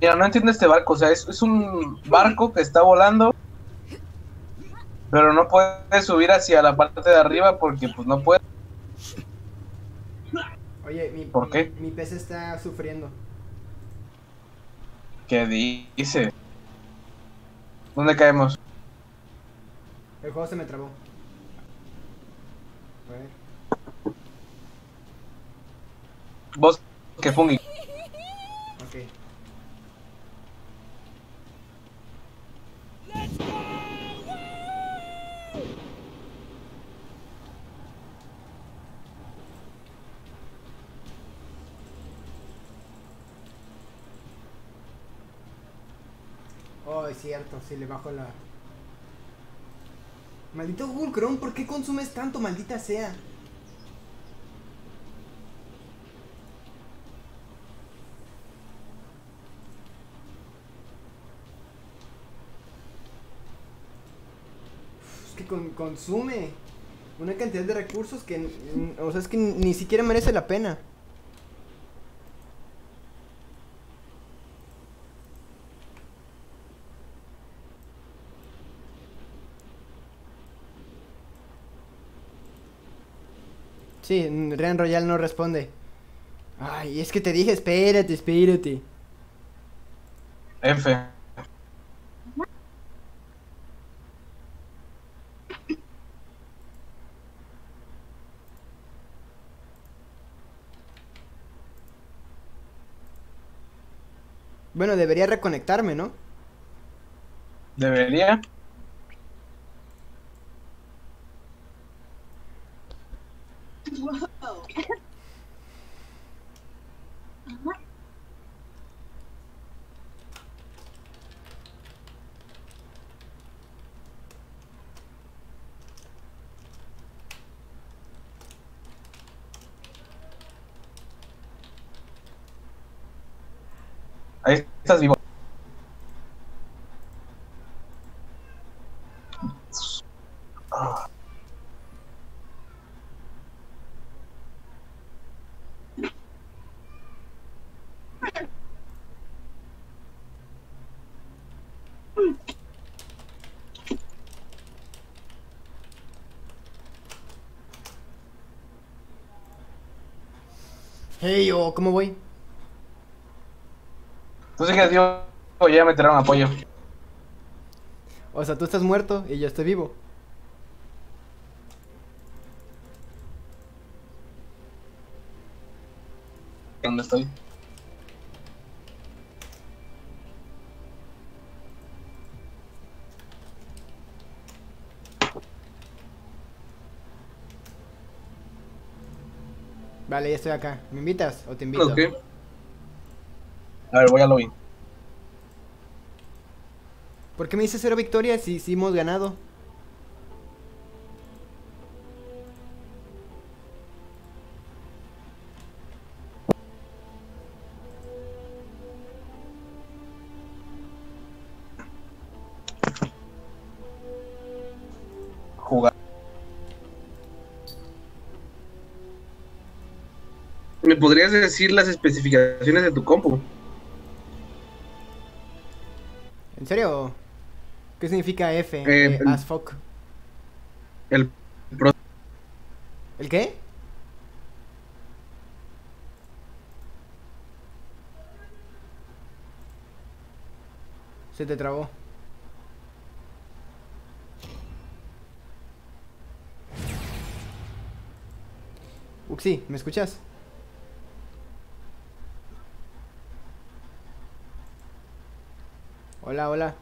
Mira, no entiendo este barco. O sea, es, es un barco que está volando. Pero no puede subir hacia la parte de arriba porque pues no puede. Oye, mi, ¿Por qué? mi PC está sufriendo. ¿Qué dice? ¿Dónde caemos? El juego se me trabó. A ver. Vos que fungi. Ok. Oh, es cierto, si le bajo la... Maldito Google Chrome, ¿por qué consumes tanto, maldita sea? Es que con- consume una cantidad de recursos que, o sea, es que ni siquiera merece la pena. Sí, Rean Royal no responde. Ay, es que te dije, espérate, espérate. F. Bueno, debería reconectarme, ¿no? Debería. Ahí estás vivo. Yo, ¿cómo voy? Tú sigues vivo, ya me tiraron apoyo. O sea, tú estás muerto y yo estoy vivo. ¿Dónde estoy? Vale, ya estoy acá. ¿Me invitas o te invito? A ver, voy al lobby. ¿Por qué me dices cero victorias si, si hemos ganado? Podrías decir las especificaciones de tu compu? ¿En serio? ¿Qué significa F? Eh, Eh, el- as fuck. El pro- ¿El qué? Se te trabó. Uxi, ¿me escuchas? Hola, hola.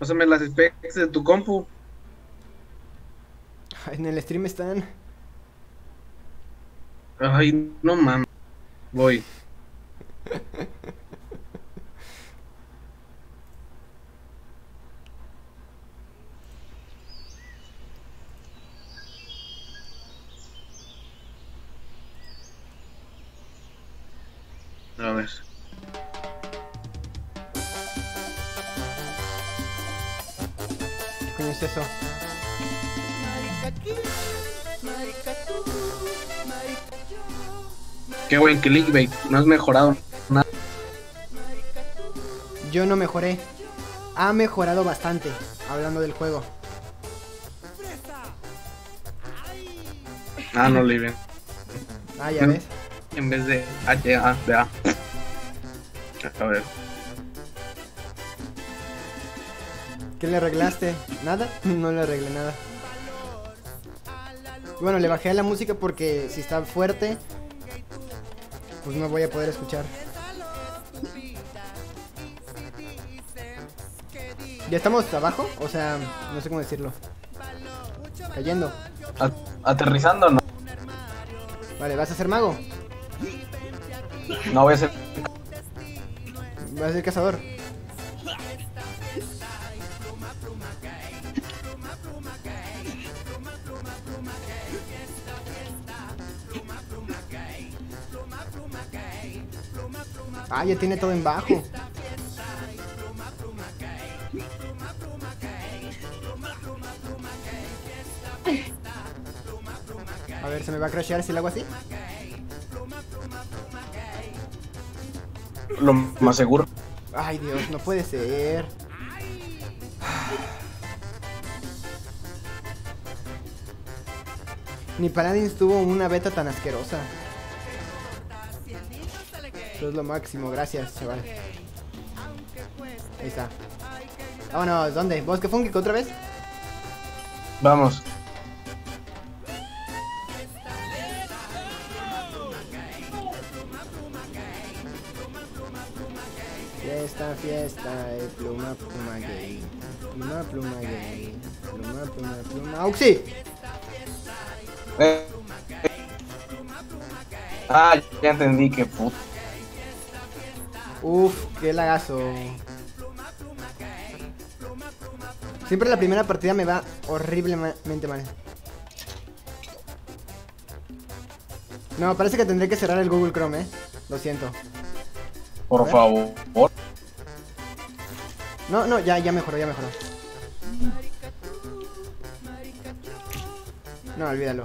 Pásame las specs de tu compu. En el stream están. Ay, no mames. Voy. Buen clickbait. No has mejorado nada. yo no mejoré. Ha mejorado bastante, hablando del juego. Ah, no le ven. Ah, ya ves. En vez de H, A, de A. A ver. ¿Qué le arreglaste? ¿Nada? No le arreglé nada. Bueno, le bajé a la música porque si está fuerte, pues no voy a poder escuchar. ¿Ya estamos abajo? O sea, no sé cómo decirlo. Cayendo. A- aterrizando, no. Vale, ¿vas a ser mago? No voy a ser. ¿Vas a ser cazador? Ah, ya tiene todo en bajo. A ver, ¿se me va a crashear si lo hago así? Lo más seguro. Ay, Dios, no puede ser. Ni Paladins tuvo una beta tan asquerosa. Eso es lo máximo, gracias, chaval. Ahí está. Vámonos, ¿dónde? ¿Bosque Funky otra vez? Vamos. Fiesta, fiesta, eh, pluma, pluma gay. Pluma, pluma gay. Pluma, pluma, pluma. ¡Auxi! Eh. Ah, ya entendí que puto. Uf, qué lagazo. Siempre la primera partida me va horriblemente mal. No, parece que tendré que cerrar el Google Chrome, eh. Lo siento. Por favor. No, no, ya, ya mejoró, ya mejoró. No, olvídalo.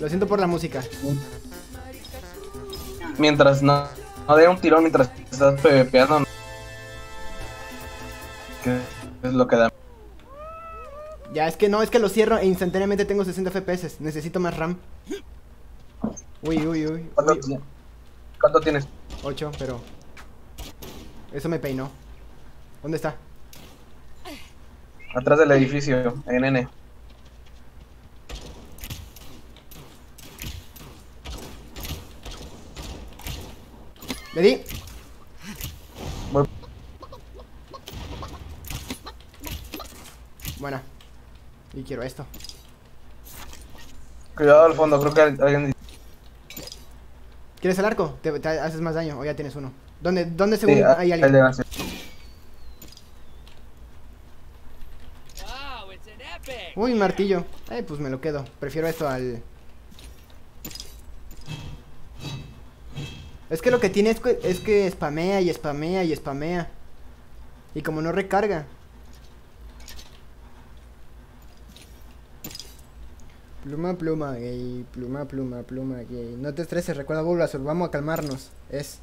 Lo siento por la música. Mientras no, no dé un tirón mientras estás PvPando. no. Que es lo que da. Ya, es que no, es que lo cierro e instantáneamente tengo 60 FPS. Necesito más RAM. Uy, uy, uy. ¿Cuánto, uy. ti- cuánto tienes? 8, pero... Eso me peinó. ¿Dónde está? Atrás del edificio, en N. ¿Le di? Buena. Y quiero esto. Cuidado al fondo, creo que alguien. ¿Quieres el arco? Te, te haces más daño o ya tienes uno. ¿Dónde, dónde según Sí, ah, hay alguien? le hace. Wow, it's an epic. Uy, martillo. Eh, pues me lo quedo. Prefiero esto al... Es que lo que tiene es que, es que spamea y spamea y spamea. Y como no recarga. Pluma, pluma, gay. Pluma, pluma, pluma, gay. No te estreses, recuerda Bulbasaur. Vamos a calmarnos. Es...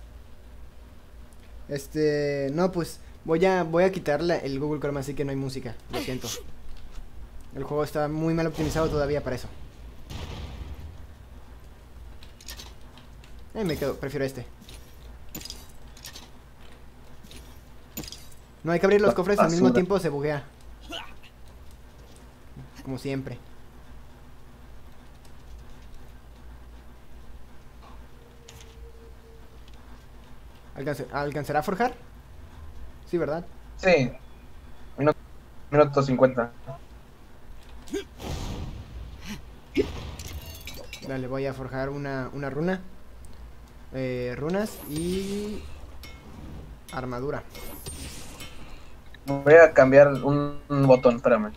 Este... No, pues... Voy a, voy a quitarle el Google Chrome así que no hay música. Lo siento. El juego está muy mal optimizado todavía para eso. Eh, me quedo, prefiero este. No hay que abrir los cofres al mismo Basura. tiempo se buguea. Como siempre. ¿Alcanzará a forjar? Sí, ¿verdad? Sí. Minuto, minuto 50. Dale, voy a forjar una, una runa. Eh, runas y... Armadura. Voy a cambiar un, un botón, espérame.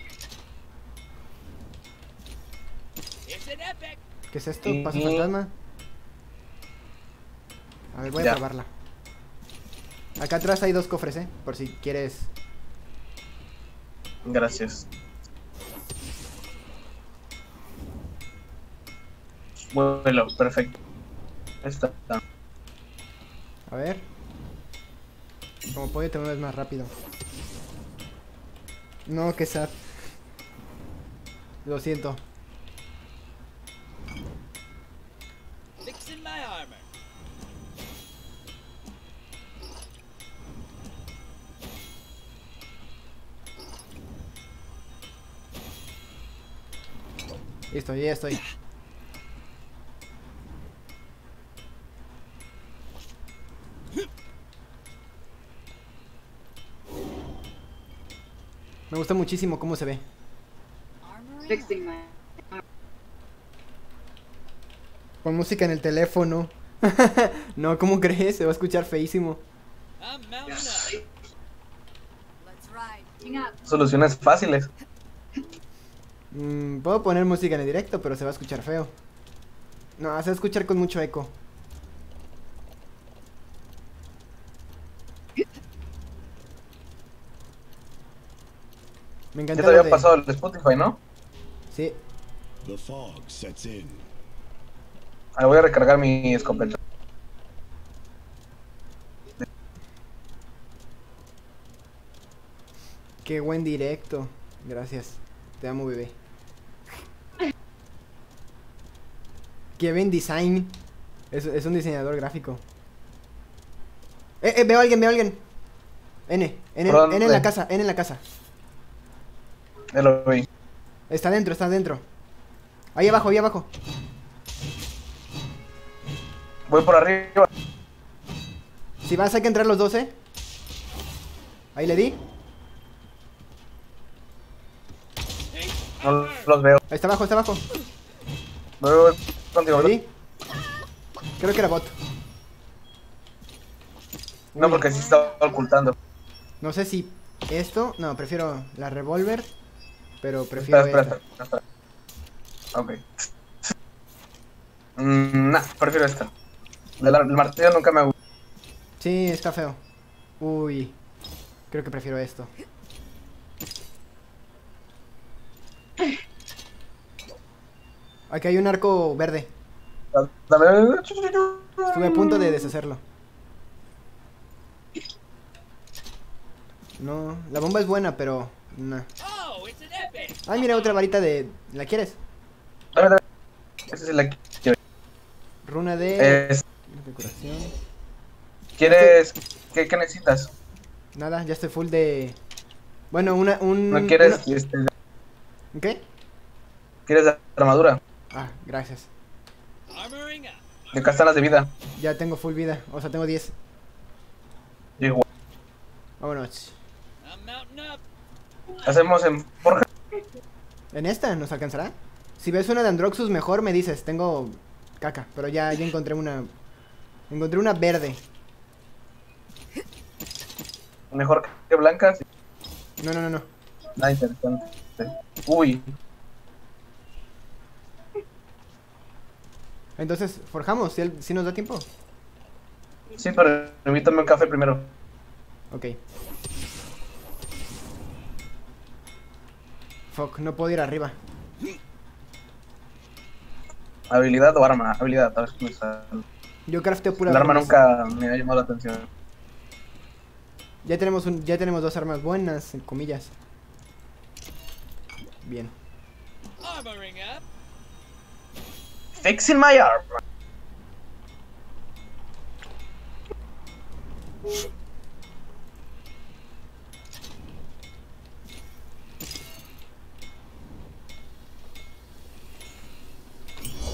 ¿Qué es esto? ¿Paso fantasma? A ver, voy a Ya. probarla. Acá atrás hay dos cofres, ¿eh? Por si quieres... Gracias. Vuelo, perfecto. Está. A ver. Como pollo te mueves más rápido. No, que sad. Lo siento. Listo, ya estoy. Me gusta muchísimo cómo se ve. Con música en el teléfono. no, ¿cómo crees? Se va a escuchar feísimo. Soluciones fáciles. Mm, puedo poner música en el directo, pero se va a escuchar feo. No, se va a escuchar con mucho eco. Me Ya encanta te lo había de- pasado el Spotify, ¿no? Sí, The fog sets in. Ahí voy a recargar mi escopeta. qué buen directo. Gracias. Te amo, bebé. Kevin Design. Es, es un diseñador gráfico. Eh, eh, veo a alguien, veo a alguien. N, N, ¿Por N en la dónde? casa, N en la casa. Ya lo vi. Está dentro, está dentro. Ahí abajo, ahí abajo. Voy por arriba. Si vas, hay que entrar los dos, ¿eh? Ahí le di. No los veo. Ahí está abajo, está abajo. Voy. Di. Creo que era bot. No, porque sí estaba ocultando. No sé si esto. No, prefiero la revólver. Pero prefiero Espera, espera, esta. espera, espera. Ok. Mm, nah, prefiero esta. El, el martillo nunca me gusta. Sí, está feo. Uy. Creo que prefiero esto. Aquí hay un arco verde. Estuve a punto de deshacerlo. No, la bomba es buena, pero... No. Ay, mira, otra varita de... ¿La quieres? Esa sí la quiero. Runa de... Es- Decoración. ¿Quieres? ¿Qué, qué necesitas? Nada, ya estoy full de... Bueno, una... Un, ¿No quieres, una- este, ¿Qué? ¿Quieres armadura? Ah, gracias. Armoring up. De castanas de vida. Ya tengo full vida. O sea, tengo 10. Yo igual. Vámonos. Hacemos en forja. ¿En esta nos alcanzará? Si ves una de Androxus mejor me dices, tengo caca, pero ya, ya encontré una... Encontré una verde. Mejor que blancas. No, no, no, no. Nada interesante. Uy, Entonces, forjamos, si, si nos da tiempo. sí, pero invítame un café primero. Ok. Fuck, no puedo ir arriba. Habilidad o arma. Habilidad, a ver cómo está. Yo crafteo pura El arma armas. nunca me ha llamado la atención. Ya tenemos un, ya tenemos dos armas buenas, en comillas. Bien. Up. Fixing my armor.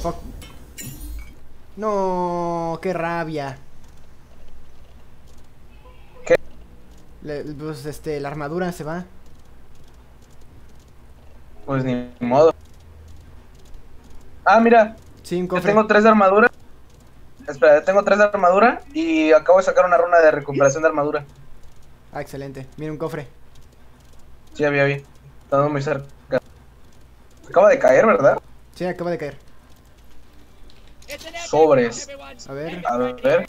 Fuck. No, qué rabia. ¿Qué? Le- pues este, la armadura se va. Pues ni modo. Ah, mira, Yo tengo tres de armadura. Espera, yo tengo tres de armadura y acabo de sacar una runa de recuperación de armadura. Ah, excelente. Mira un cofre. Sí, había, había. Estaba muy cerca. Acaba de caer, ¿verdad? Sí, acaba de caer. Sobres. A ver. A ver.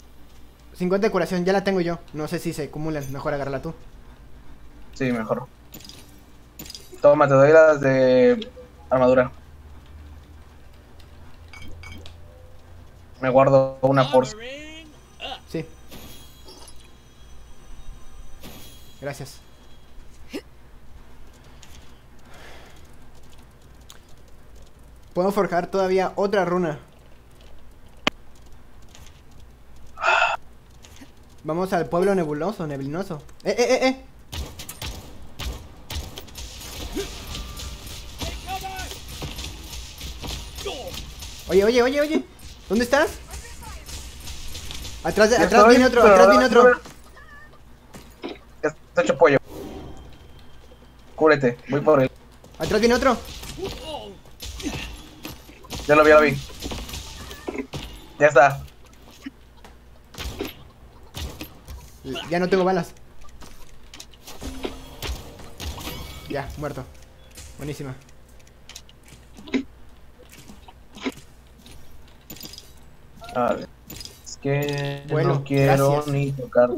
50 de curación, ya la tengo yo. No sé si se acumulan. Mejor agarrarla tú. Sí, mejor. Toma, te doy las de armadura. Me guardo una por... Armoring up. Sí. Gracias. Puedo forjar todavía otra runa. Vamos al pueblo nebuloso, neblinoso. ¡Eh, eh, eh, eh! Oye, oye, oye, oye. ¿Dónde estás? Atrás, de- atrás viene otro, atrás viene otro. Está hecho pollo. Cúbrete, voy por él. Atrás viene otro. Ya lo vi, ya lo vi. Ya está. Ya no tengo balas. Ya, muerto. Buenísima. A ver. Es que Bueno, no quiero gracias. ni tocarlo.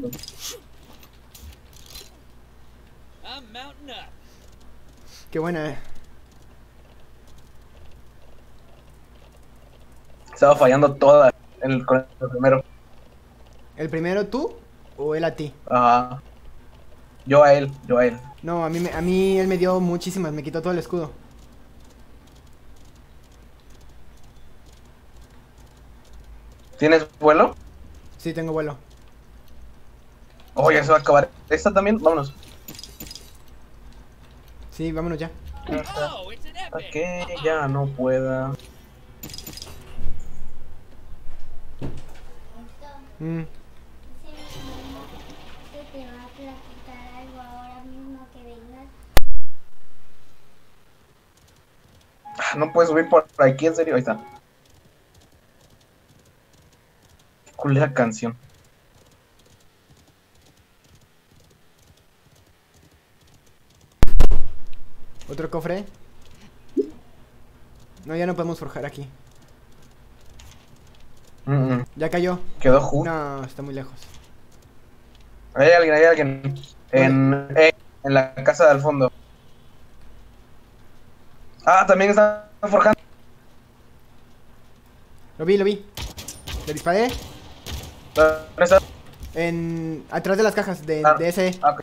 I'm mounting up. Qué buena, eh. Estaba fallando toda en el, con el primero. ¿El primero tú o él a ti? Ajá. Yo a él, yo a él. No, a mí, me- a mí él me dio muchísimas, me quitó todo el escudo. ¿Tienes vuelo? Sí, tengo vuelo. Oh, ya se va a acabar. ¿Esta también? Vámonos. Sí, vámonos ya. Que ya no pueda. Mm. Ah, No puedes subir por aquí, en serio. Ahí está. Qué culera canción. ¿Otro cofre? No, ya no podemos forjar aquí. Mm, mm. Ya cayó. Quedó justo. No, está muy lejos. Hay alguien, hay alguien. En, eh, en la casa del fondo. Ah, también está forjando. Lo vi, lo vi. Le disparé ¿Dónde está? en... Atrás de las cajas de, Ah, de ese. ah.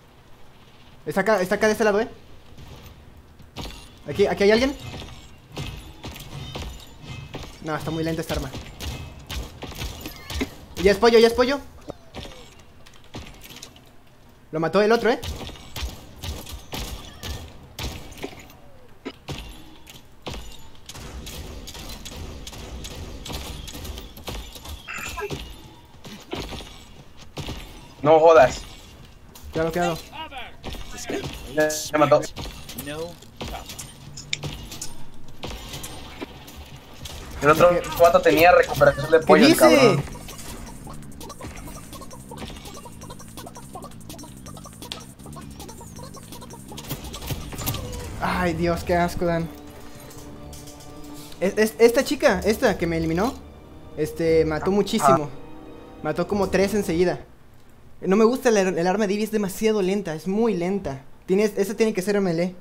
Está acá, está acá de este lado, eh. Aquí, aquí hay alguien. No, está muy lenta esta arma. Ya es pollo, ya es pollo. Lo mató el otro, eh. No jodas. Claro, claro. Cover! Ya Se mató. No problem. El otro ¿Qué? cuarto tenía recuperación de ¿Qué pollo, el dice? cabrón. Ay, Dios, qué asco dan. Es- es- esta chica, esta que me eliminó, este, mató muchísimo. Mató como tres enseguida. No me gusta el, el arma de Ivy, es demasiado lenta, es muy lenta. Tienes, esa tiene que ser melee.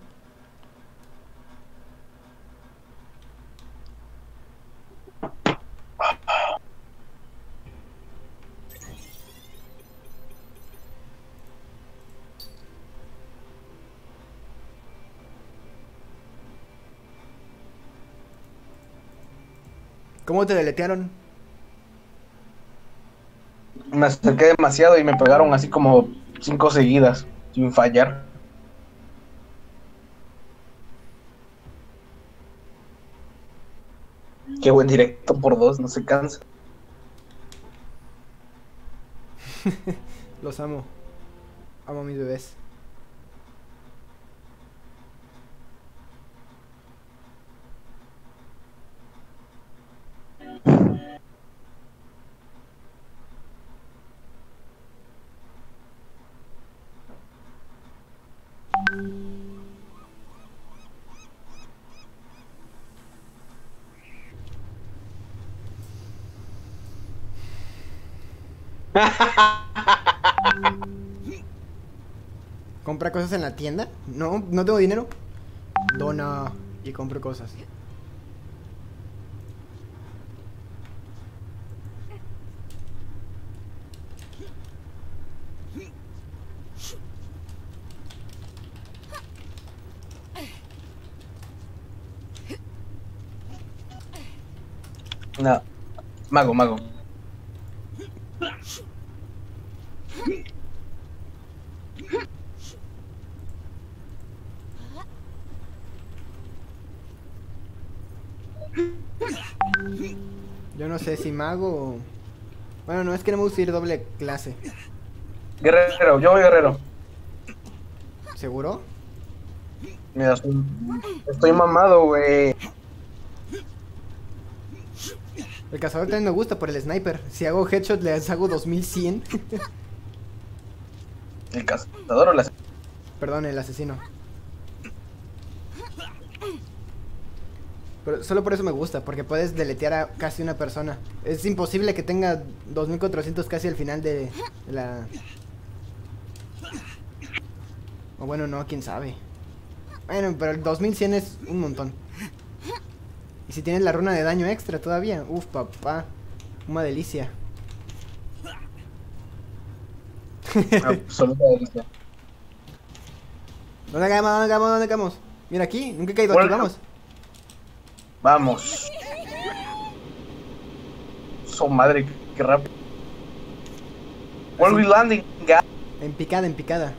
¿Cómo te deletearon? Me acerqué demasiado y me pegaron así como cinco seguidas, sin fallar. Qué buen directo por dos, no se cansa. Los amo. Amo a mis bebés. Compra cosas en la tienda. No, no tengo dinero. Dona y compro cosas. No. Mago, mago. Mago. Bueno, no, es que no me gusta ir doble clase. Guerrero, yo voy guerrero. ¿Seguro? Mira, estoy, estoy mamado, güey. El cazador también me gusta por el sniper. Si hago headshot, les hago 2100. El cazador o la... Perdón, el asesino. Solo por eso me gusta, porque puedes deletear a casi una persona. Es imposible que tenga 2400 casi al final de la... O bueno, no, quién sabe. Bueno, pero el 2100 es un montón. Y si tienes la runa de daño extra todavía, uf, papá. Una delicia. Absoluta delicia. ¿Dónde caemos? ¿Dónde caemos? ¿Dónde caemos? Mira aquí, nunca he caído aquí, vamos. Vamos. Su madre, qué rápido. Where we landing, guys? En picada, en picada.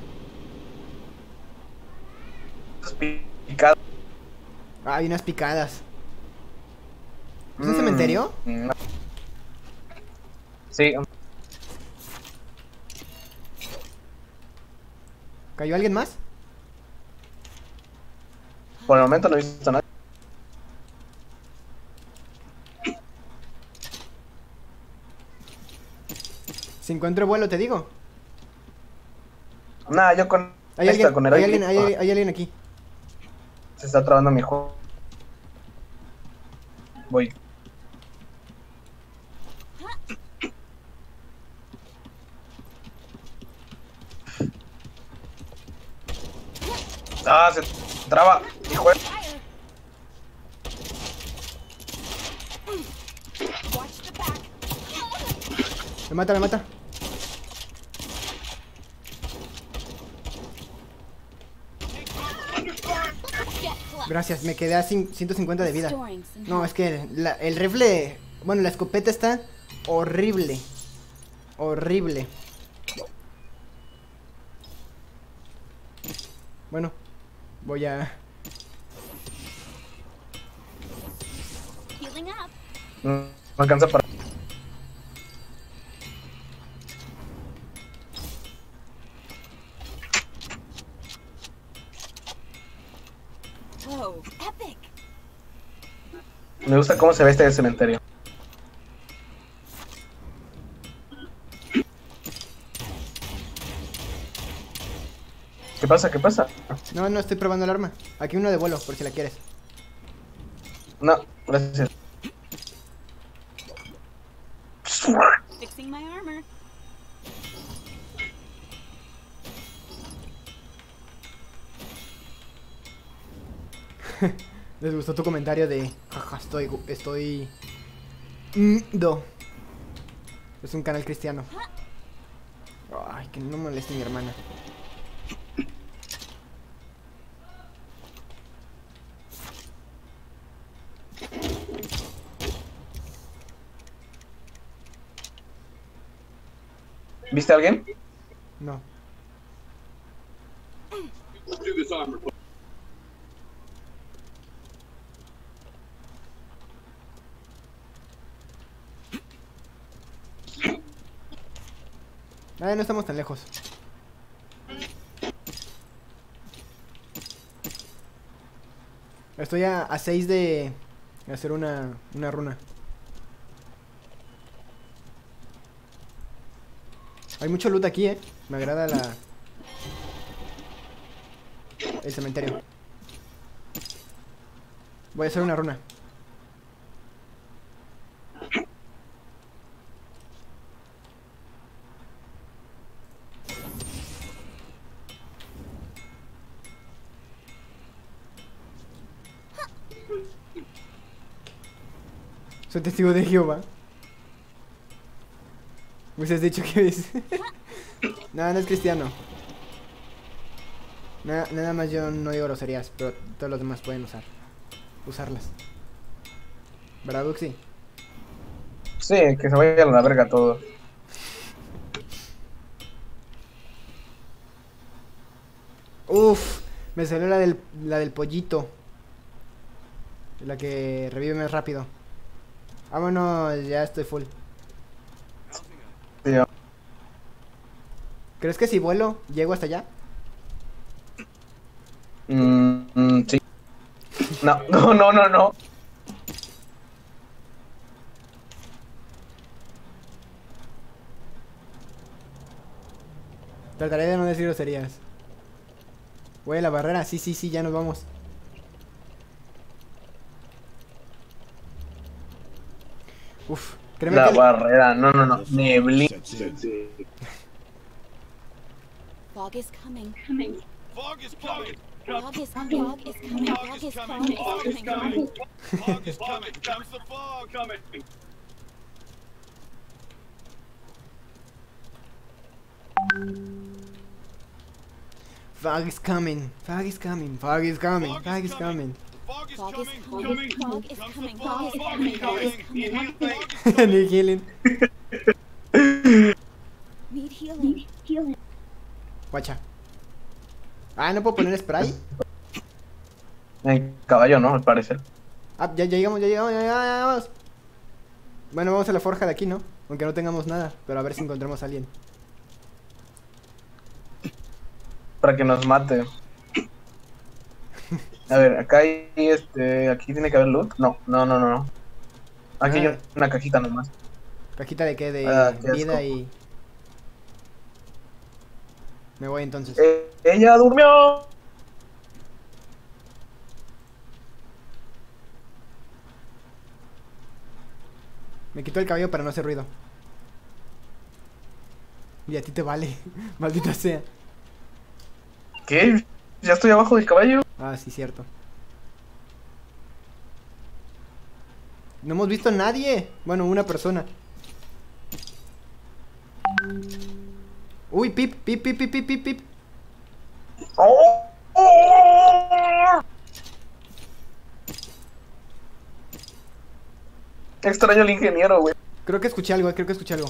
Picado. Ah, hay unas picadas. ¿Es un Mm, cementerio? no. Sí, ¿Cayó alguien más? por el momento no he visto nada. Si encuentro vuelo, te digo. Nada, yo con Hay esta, alguien, con hay alguien, hay, Leap, hay alguien aquí. Se está trabando mi juego. Voy. Ah, se traba. Hijo de- Me mata, me mata. Gracias, me quedé a cin- 150 de vida. No, es que el rifle, bueno, la escopeta está horrible. Horrible. Bueno, voy a... No no alcanza para. Whoa, epic. Me gusta cómo se ve este cementerio. ¿Qué pasa? ¿Qué pasa? No, no estoy probando el arma. Aquí uno de vuelo, por si la quieres. No, gracias. Les gustó tu comentario de jaja, estoy estoy mm, do. Es un canal cristiano. Ay, que no moleste a mi hermana. ¿Viste a alguien? No. Ay, no estamos tan lejos. Estoy a, a 6 de hacer una, una runa. Hay mucho loot aquí, eh. Me agrada la... El cementerio. Voy a hacer una runa. Testigo de Jehová. Has dicho que es. no, no es cristiano. Nada, nada más yo no digo groserías, pero todos los demás pueden usar. Usarlas. ¿Verdad, Duxi? Sí, que se vaya a la verga todo. Uf, me salió la del, la del pollito. La que revive más rápido. Vámonos, ya estoy full. Sí, ¿Crees que si vuelo, llego hasta allá? Mm, mm, sí. No, no, no, no, no. Trataré de no decir groserías. Voy a la barrera, sí, sí, sí, ya nos vamos. Uf, créeme La que... barrera, no, no, no. Neblina. Fog is coming. Fog is coming. Fog is coming. Fog is coming. Fog is coming. Fog is coming. Fog is coming. Comes the fog. Coming. Fog is coming, fog is coming, fog is coming, fog is coming. Nick healing. Need healing. Guacha. Ah, ¿no puedo poner spray? En caballo, ¿no? Al parecer. Ah, ya, ya llegamos, ya llegamos, ya llegamos. Bueno, vamos a la forja de aquí, ¿no? Aunque no tengamos nada, pero a ver si encontramos a alguien. Para que nos mate. A ver, acá hay este. Aquí tiene que haber loot. No, no, no, no. no. Aquí Ah. hay una cajita nomás. ¿Cajita de qué? De Ah, qué vida y... Me voy entonces. Eh, ella durmió. Me quito el cabello para no hacer ruido. Y a ti te vale, maldita sea. ¿Qué? Ya estoy abajo del caballo. Ah, sí, cierto. No hemos visto a nadie. Bueno, una persona. Uy, pip, pip, pip, pip, pip, pip, pip. Qué extraño el ingeniero, güey. Creo que escuché algo, creo que escuché algo.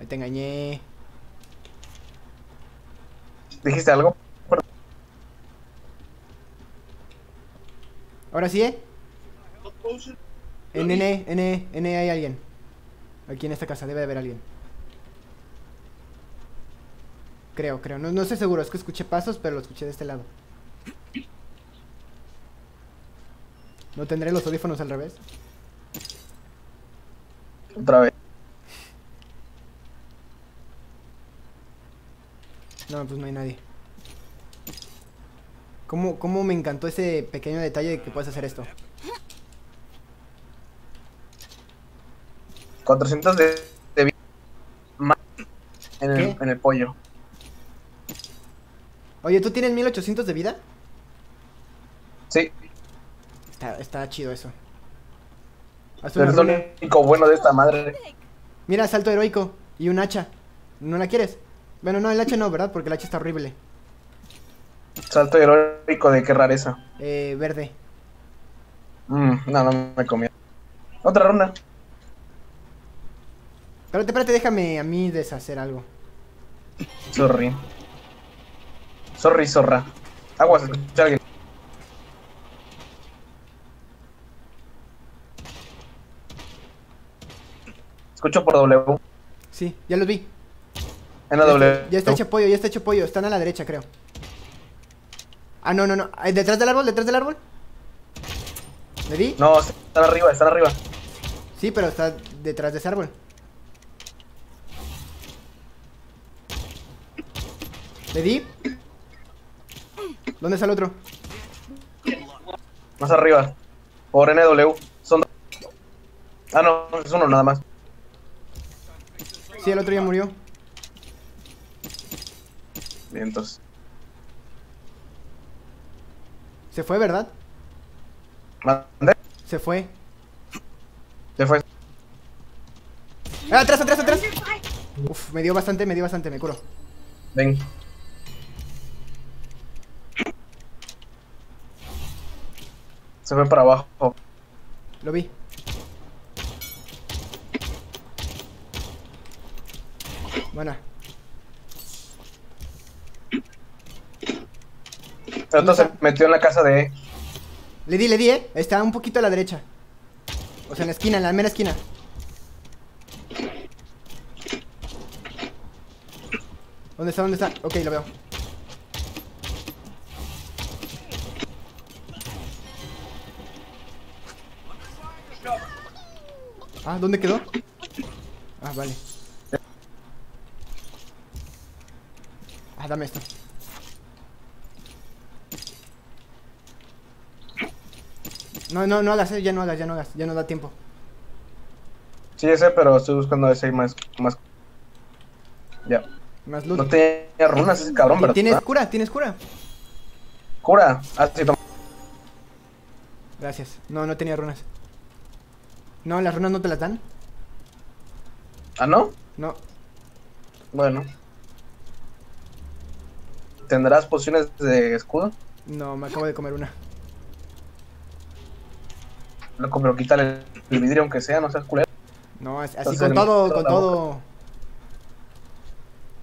Ahí te engañé. ¿Dijiste algo? Ahora sí, ¿eh? En N, N, N hay alguien. Aquí en esta casa debe de haber alguien. Creo, creo. No, no estoy seguro, es que escuché pasos, pero lo escuché de este lado. ¿No tendré los audífonos al revés? Otra vez. No, pues no hay nadie. ¿Cómo, cómo me encantó ese pequeño detalle de que puedes hacer esto? 400 de, de vida más en el, en el pollo. Oye, ¿tú tienes 1800 de vida? Sí, Está, está chido eso. Haz una es lo único bueno de esta madre. Mira, salto heroico y un hacha. ¿No la quieres? Bueno, no, el hacha no, ¿verdad? Porque el hacha está horrible. Salto heroico de qué rareza. Eh, verde. Mm, no, no me comí. Otra ronda. Espérate, espérate, déjame a mí deshacer algo. Sorry. Sorry, zorra. Aguas, escucha alguien. Escucho por W. Sí, ya los vi. En la Ya W. está, ya está hecho pollo, ya está hecho pollo. Están a la derecha, creo. Ah, no, no, no. Ay, ¿Detrás del árbol? ¿Detrás del árbol? ¿Le di? No, están arriba, están arriba. Sí, pero está detrás de ese árbol. ¿Le di? ¿Dónde está el otro? Más arriba. Por NW. Son dos. Ah, no, es uno nada más. Sí, el otro ya murió. Bien, entonces. Se fue, ¿verdad? ¿Mandé? Se fue. Se fue. ¡Ah, atrás, atrás, atrás! Uf, me dio bastante, me dio bastante, me curo. Ven. Se fue para abajo. Lo vi. Buena. El otro se metió en la casa de... Le di, le di, eh. Está un poquito a la derecha. O sea, en la esquina, en la mera esquina. ¿Dónde está? ¿Dónde está? Ok, lo veo. Ah, ¿dónde quedó? Ah, vale. Ah, dame esto. No, no, no hagas, ya no hagas, ya no hagas, ya no da tiempo. Sí, ese, pero estoy buscando ese más... más... Ya. Más luz. No tenía runas ese cabrón, ¿verdad? ¿Tienes cura? ¿Tienes cura? Cura. Ah, sí, toma. Gracias. No, no tenía runas. No, las runas no te las dan. ¿Ah, no? No. Bueno. ¿Tendrás pociones de escudo? No, me acabo de comer una. Loco, pero quítale el vidrio aunque sea, no seas culero. No, así Entonces, con todo, con todo.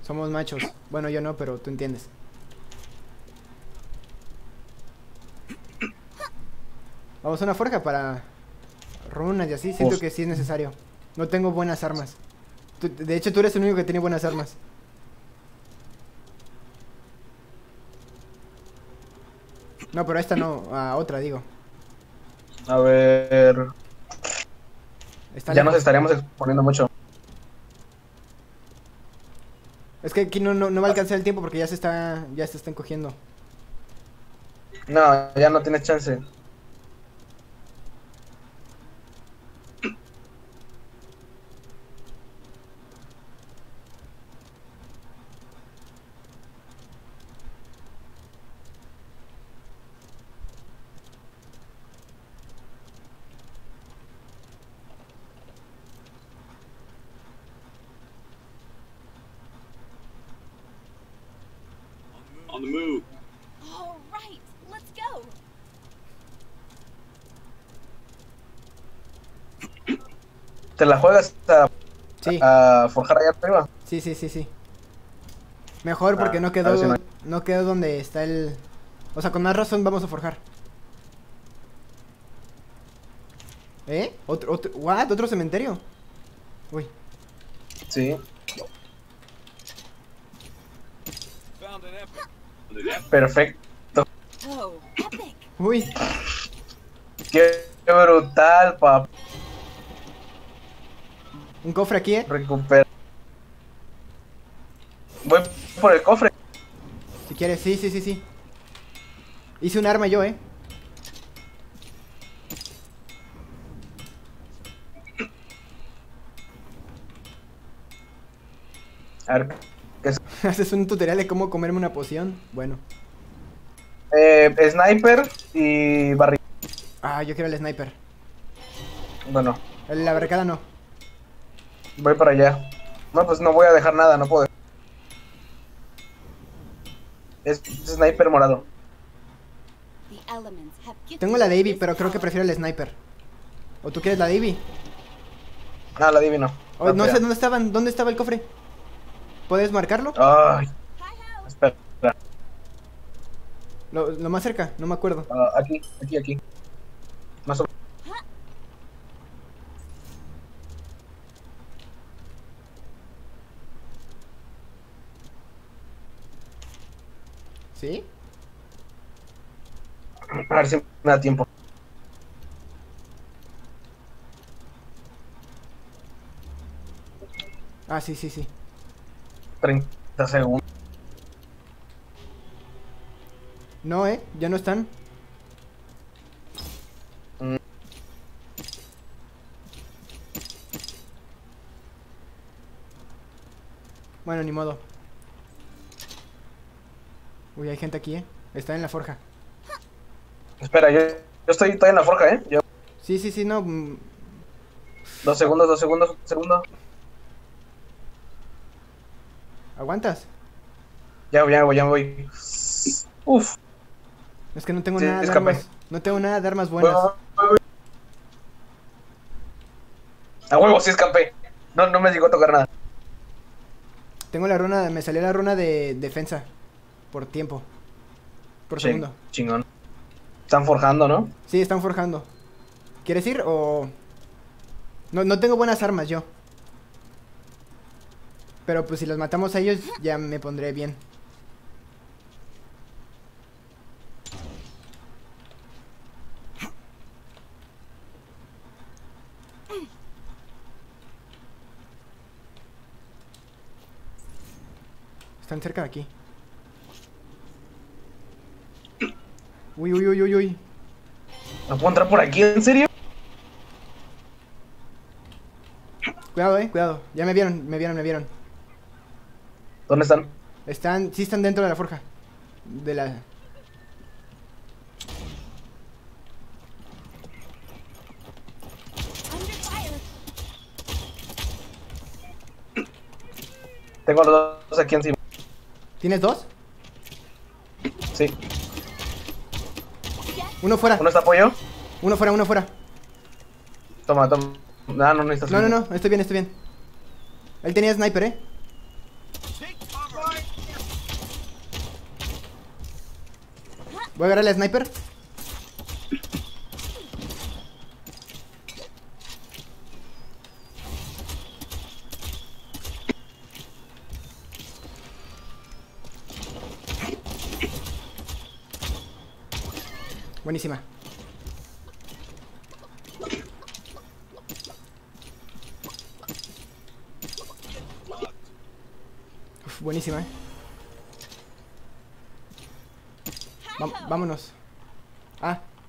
Somos machos. Bueno, yo no, pero tú entiendes. Vamos a una forja para runas y así. Siento que sí es necesario. No tengo buenas armas. Tú- de hecho, tú eres el único que tiene buenas armas. No, pero esta no, a otra digo. A ver... Está ya nos estaríamos exponiendo mucho. Es que aquí no, no, no va a alcanzar el tiempo porque ya se está, ya se están cogiendo. No, ya no tienes chance. On the move. All right, let's go. ¿Te la juegas a, Sí. a forjar allá arriba? Sí, sí, sí, sí. Mejor porque Ah, no a quedó si no- no quedó donde está el O sea, con más razón vamos a forjar. ¿Eh? Otro otro what? ¿Otro cementerio? Uy. Sí. Perfecto. Oh. Uy. Qué brutal, papá. Un cofre aquí, ¿eh? Recupera. Voy por el cofre. Si quieres, sí, sí, sí, sí. Hice un arma yo, ¿eh? A ver. ¿qué es? Haces un tutorial de cómo comerme una poción. Bueno. Eh, sniper y barril. Ah, yo quiero el sniper. Bueno, La barricada no. Voy para allá. No, pues no voy a dejar nada, no puedo. Es sniper morado. Tengo la this pero creo que prefiero el sniper. ¿O tú quieres la de Ivy? Ah, la adivino. Oh, no sé dónde estaban. ¿Dónde estaba el cofre? ¿Puedes marcarlo? Ay, espera. Lo, lo más cerca, no me acuerdo. Ah, aquí, aquí, aquí. Más o ¿Sí? A ver si me da tiempo. Ah, sí, sí, sí. 30 segundos. No, ¿eh? Ya no están. Mm. Bueno, ni modo. Uy, hay gente aquí, ¿eh? Está en la forja. Espera, yo, yo estoy todavía en la forja, ¿eh? Yo, Sí, sí, sí, no. mm, dos segundos, dos segundos, un segundo. ¿Aguantas? Ya, ya voy, ya voy. Uf. Es que no tengo Sí, nada de escapé. armas. No tengo nada de armas buenas. A huevo, sí escapé. No, no me llegó a tocar nada. Tengo la runa, me salió la runa de defensa. Por tiempo. Por Sí, segundo. Chingón. Están forjando, ¿no? Sí, están forjando. ¿Quieres ir o...? No, no tengo buenas armas yo. Pero pues si los matamos a ellos ya me pondré bien. Están cerca de aquí. Uy, uy, uy, uy, uy. ¿No puedo entrar por aquí? ¿En serio? Cuidado, eh, cuidado. Ya me vieron, me vieron, me vieron. ¿Dónde están? Están, sí están dentro de la forja. De la... Tengo los dos aquí encima. ¿Tienes dos? Sí. Uno fuera, ¿Uno está apoyo? uno fuera, uno fuera. Toma, toma. No, no necesitas. No, no, no, estoy bien, estoy bien. Él tenía sniper, eh. Voy a agarrar el sniper.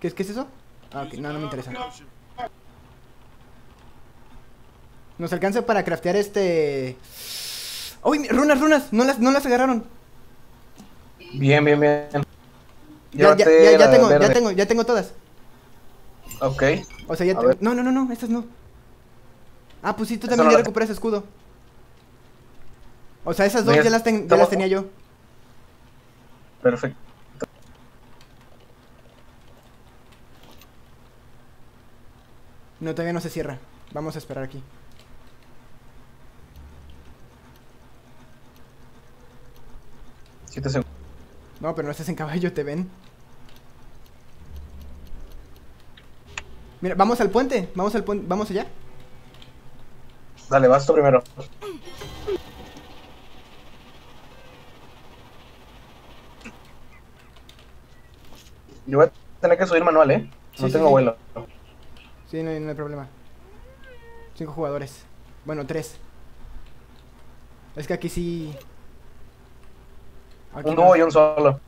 ¿Qué, es- ¿qué es eso? Ah, ok, no, no me interesa. Nos alcanza para craftear este... ¡Uy, runas, runas! No las, no las agarraron. Bien, bien, bien. Ya, ya, Llévate ya, ya la tengo, ya tengo, ya tengo todas. Ok. O sea, ya tengo... No, no, no, no, estas no. Ah, pues sí, tú Esa también no ya la- recuperas escudo. O sea, esas dos ya ya las, ten- ya estamos- las tenía yo. Perfecto. No, todavía no se cierra. Vamos a esperar aquí. Siete segundos. No, pero no estás en caballo, te ven. Mira, vamos al puente. Vamos al puente. Vamos allá. Dale, vas tú primero. Yo voy a tener que subir manual, ¿eh? No Sí, tengo sí. vuelo. Sí, no hay, no hay problema. Cinco jugadores. Bueno, tres. Es que aquí sí. Aquí Un no. dúo y un solo.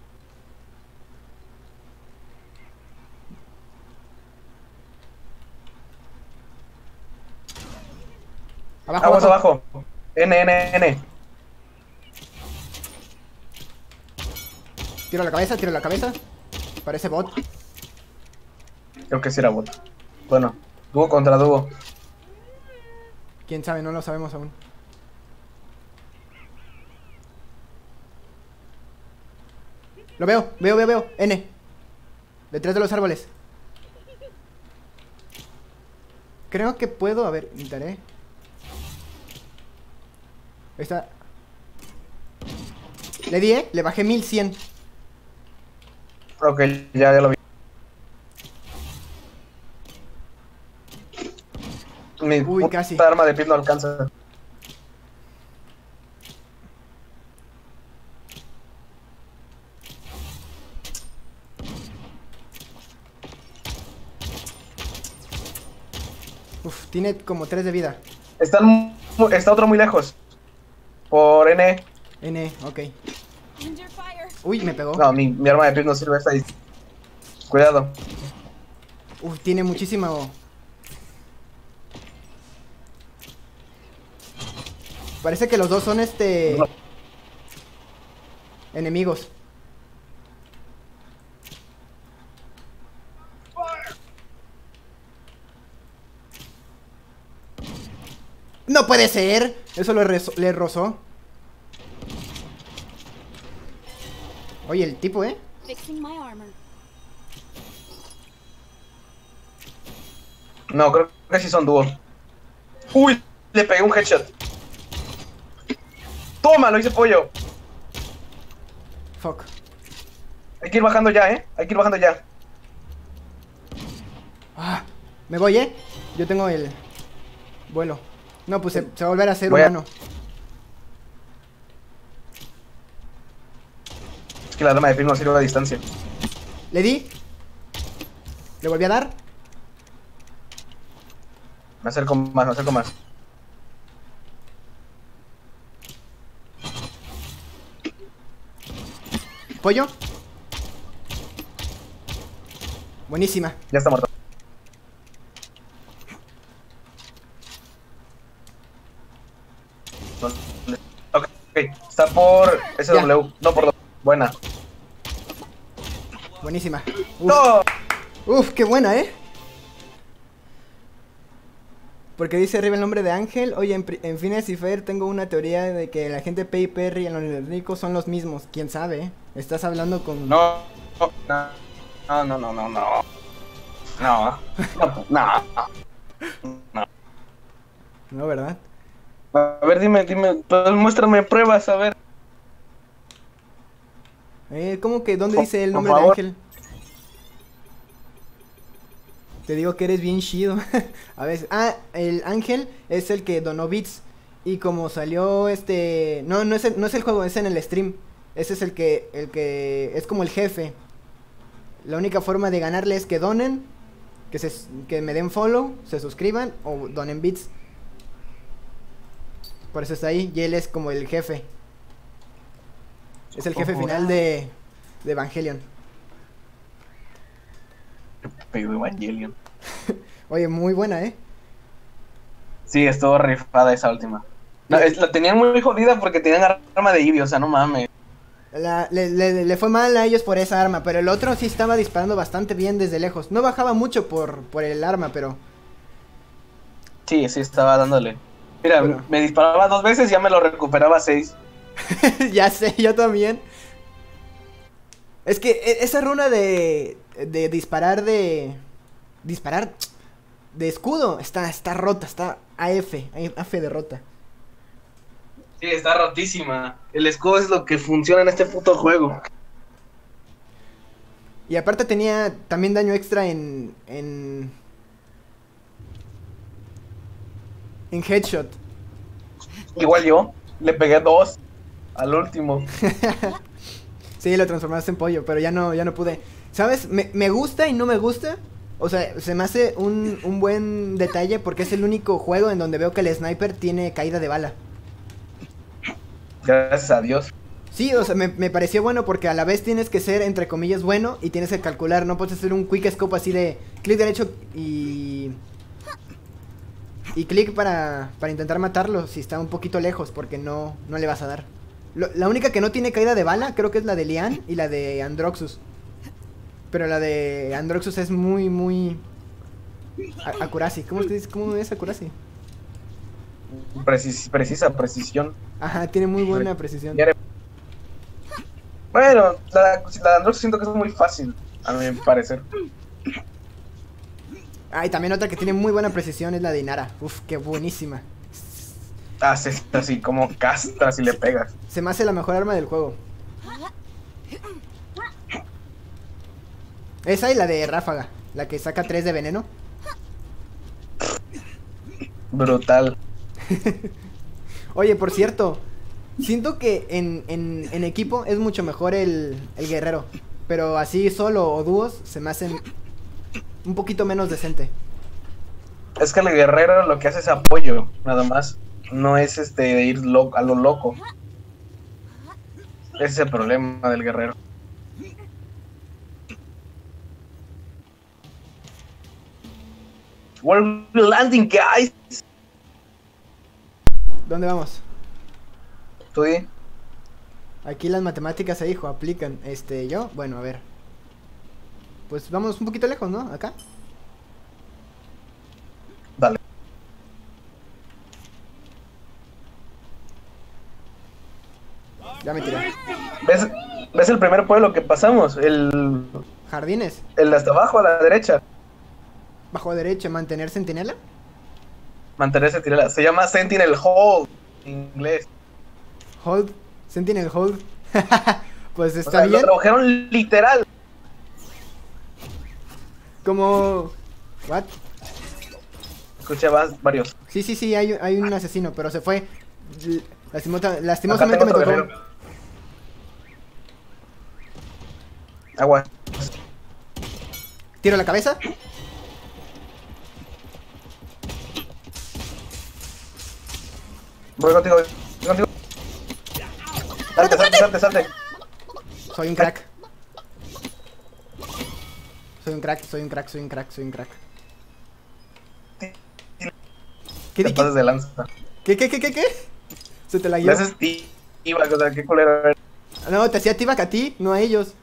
Abajo, abajo. abajo. N, N, N. Tiro la cabeza, tiro la cabeza. Parece bot. Creo que sí era bot. Bueno, dúo contra dúo. Quién sabe, no lo sabemos aún. Lo veo, veo, veo, veo. N. Detrás de los árboles. Creo que puedo. A ver, intentaré. Ahí está. Le di, ¿eh? Le bajé 1100. Ok, ya, ya lo vi. Mi Uy, puta casi. arma de pit no alcanza. Uf, tiene como 3 de vida. Están está otro muy lejos. Por N. N, ok. Uy, me pegó. No, mi, mi arma de pit no sirve esta ahí. Cuidado. Uf, tiene muchísimo. Parece que los dos son este. No. Enemigos. ¡No puede ser! Eso lo le rozó. Oye, el tipo, ¿eh? Fixing my armor. No, creo que sí son dúo. Uy, le pegué un headshot. Toma, lo hice pollo. Fuck. Hay que ir bajando ya, eh. Hay que ir bajando ya. Ah, me voy, ¿eh? Yo tengo el vuelo. No, pues se, se va a volver a ser a- humano. Es que la arma de film no sirve a distancia. Le di. Le volví a dar. Me acerco más, me acerco más. Pollo. Buenísima. Ya está muerto. Ok. Está por SW, no por dos. Buena. Buenísima. Uf, ¡No! uf, qué buena, ¿eh? Porque dice arriba el nombre de Ángel. Oye, en, en Fines y Fair tengo una teoría de que la gente Pay Perry y los ricos son los mismos. ¿Quién sabe? Estás hablando con... No, no, no, no, no, no, no. No, no, no. No, ¿verdad? A ver, dime, dime, pues muéstrame pruebas, a ver. Eh, ¿Cómo que dónde dice el nombre de. Ángel? Te digo que eres bien chido. a veces. Ah, el Ángel es el que donó bits. Y como salió este. No, no es el, no es el juego, es en el stream. Ese es el que. el que. es como el jefe. La única forma de ganarle es que donen. Que se que me den follow, se suscriban o donen bits. Por eso está ahí. Y él es como el jefe. Es el jefe final de. de Evangelion. Pedo Evangelion. Oye, muy buena, ¿eh? Sí, estuvo rifada esa última. No, es- la tenían muy jodida porque tenían arma de Eevee, o sea, no mames. La- le, le- le fue mal a ellos por esa arma, pero el otro sí estaba disparando bastante bien desde lejos. No bajaba mucho por, por el arma, pero... Sí, sí, estaba dándole. Mira, me disparaba dos veces y ya me lo recuperaba seis. ya sé, yo también. Es que e- esa runa de, de disparar de... Disparar de escudo está, está rota, está AF, AF de rota. Sí, está rotísima. El escudo es lo que funciona en este puto juego. Y aparte tenía también daño extra en... en... En headshot. Igual yo, le pegué dos al último. Sí, lo transformaste en pollo, pero ya no, ya no pude. ¿Sabes? Me, me gusta y no me gusta. O sea, se me hace un, un buen detalle porque es el único juego en donde veo que el sniper tiene caída de bala. Gracias a Dios. Sí, o sea, me, me pareció bueno porque a la vez tienes que ser, entre comillas, bueno y tienes que calcular. No puedes hacer un quick scope así de clic derecho y... Y clic para, para intentar matarlo si está un poquito lejos porque no, no le vas a dar. La única que no tiene caída de bala creo que es la de Lian y la de Androxus. Pero la de Androxus es muy, muy... a- Acuracy. ¿Cómo, dice? ¿Cómo es Acuracy? Precis- precisa precisión. Ajá, tiene muy buena precisión. Bueno, la, la de Android siento que es muy fácil, a mi parecer. Ah, y también otra que tiene muy buena precisión es la de Inara. Uf, qué buenísima. Haces así como castras y le pegas. Se me hace la mejor arma del juego. Esa y la de Ráfaga, la que saca 3 de veneno. Brutal. Oye, por cierto, siento que en, en- equipo es mucho mejor el, el guerrero. Pero así solo o dúos se me hacen un poquito menos decente. Es que el guerrero lo que hace es apoyo, nada más. No es este de ir a lo loco. Ese es el problema del guerrero. We're landing, guys. ¿Dónde vamos? Di. Aquí las matemáticas se hijo, aplican. Este, yo, bueno, a ver. Pues vamos un poquito lejos, ¿no? Acá. Dale. Ya me tiré. ¿Ves, ¿Ves el primer pueblo que pasamos? El Jardines. El de hasta abajo a la derecha. Bajo derecha, mantener sentinela. Mantener sentinela. Se llama Sentinel Hold en inglés. Hold. Sentinel hold. pues O está sea, lo bien. tradujeron literal. Como. ¿What? Escuché varios. Sí, sí, sí, hay, hay un asesino, pero se fue. Lastimosamente me tocó. guerrero. Agua. Tiro la cabeza. Voy contigo. Voy contigo. Salte, salte, salte, salte. Soy un crack. Soy un crack, soy un crack, soy un crack, soy un crack. ¿Qué, Te di- pasas de lanza. qué, qué, qué, qué, qué? Se te la llevó. haces o sea, qué culero. No, te hacía tibac a ti, no a ellos.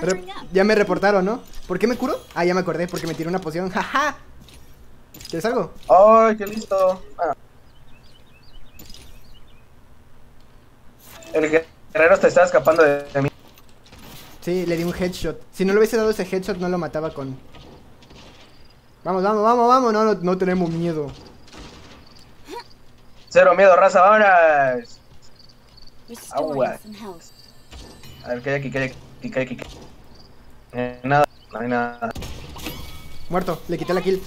Re- ya me reportaron, ¿no? ¿Por qué me curo? Ah, ya me acordé, porque me tiró una poción. ¡Jaja! ¿Quieres algo? Ay, qué listo. Ah. El guerrero te está escapando de, de mí. Sí, le di un headshot. Si no le hubiese dado ese headshot, no lo mataba con. Vamos, vamos, vamos, vamos. No, no, no tenemos miedo. Cero miedo, raza, vámonos. Agua. A ver, ¿qué hay aquí? ¿Qué hay aquí? ¿Qué hay aquí? Eh, nada, no hay nada. Muerto, le quité la kill.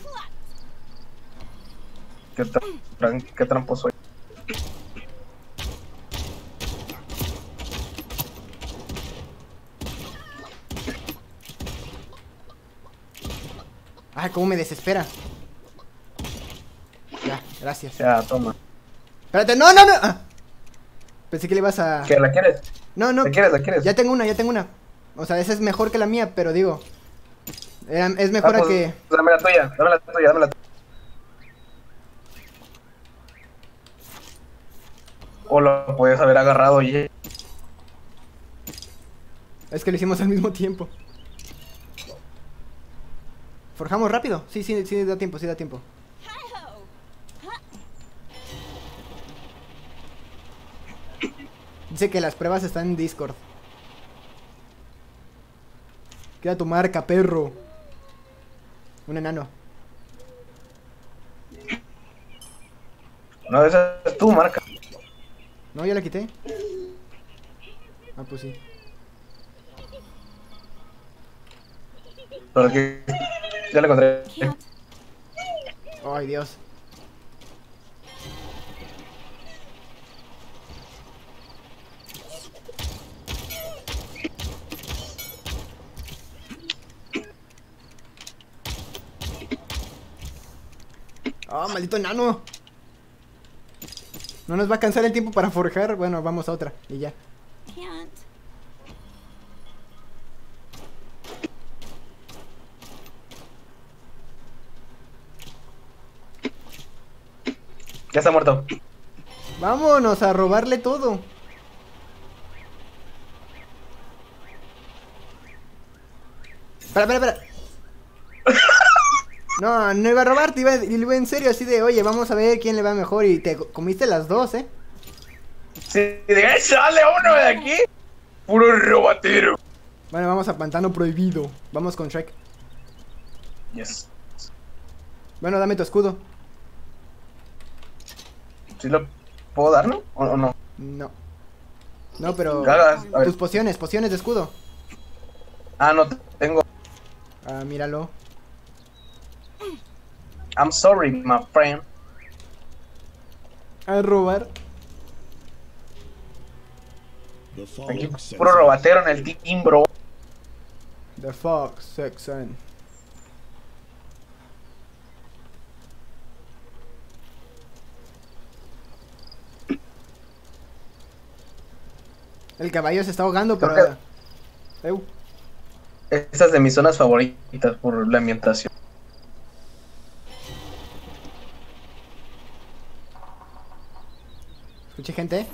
Qué, tra- qué tramposo soy. Ay, cómo me desespera. Ya, gracias. Ya, toma. Espérate, no, no, no. Ah. Pensé que le ibas a. ¿Qué, la quieres? No, no. ¿La quieres? ¿La quieres? Ya tengo una, ya tengo una. O sea, esa es mejor que la mía, pero digo. era- es mejor Ah, a pues, que. Dame la tuya, dame la tuya, dame la tuya. O lo puedes haber agarrado y... Es que lo hicimos al mismo tiempo. Forjamos rápido. Sí, sí, sí, da tiempo, sí, da tiempo. Dice que las pruebas están en Discord. Queda tu marca, perro. Un enano. No, esa es tu marca. No, ya la quité. Ah, pues sí. Pero que... Ya la encontré. Ay, Dios. Ah, maldito enano. No nos va a cansar el tiempo para forjar. Bueno, vamos a otra y ya. Ya está muerto. Vámonos a robarle todo. Espera, espera, espera. No, no iba a robarte, iba, iba en serio, así de, oye, vamos a ver quién le va mejor. Y te comiste las dos, ¿eh? Si de ahí sale uno de aquí. Puro robatero. Bueno, vamos a Pantano Prohibido. Vamos con Shrek. Yes. Bueno, dame tu escudo. ¿Sí lo puedo dar, no? ¿O, no? No. No, pero... Tus pociones, pociones de escudo. Ah, no tengo. Ah, míralo. I'm sorry, my friend. A robar. Aquí puro robatero en el team, bro. The Fox Section. El caballo se está ahogando, pero... Eu, Esta es de mis zonas favoritas por la ambientación. escuché gente.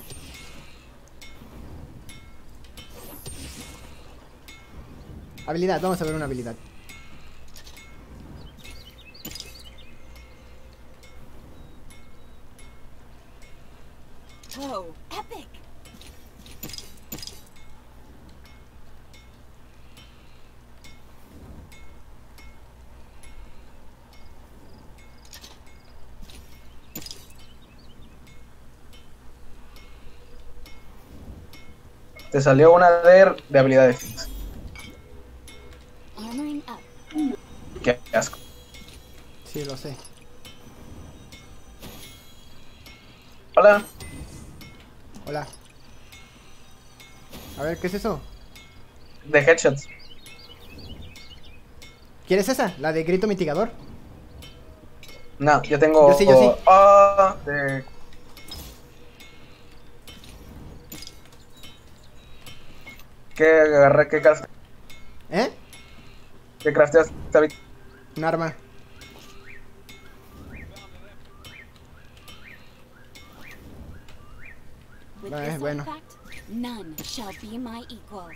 Habilidad, vamos a ver una habilidad. Te salió una de, de habilidades. Up. Qué asco. Sí, lo sé. Hola. Hola. A ver, ¿qué es eso? De headshots. ¿Quieres esa? La de grito mitigador. No, yo tengo. Yo sí, yo sí. Ah, de- ¿Qué agarré? ¿Qué, craft- ¿Eh? qué crafteaste ahorita? Un arma. Eh, this bueno. artifact, none shall be my equal.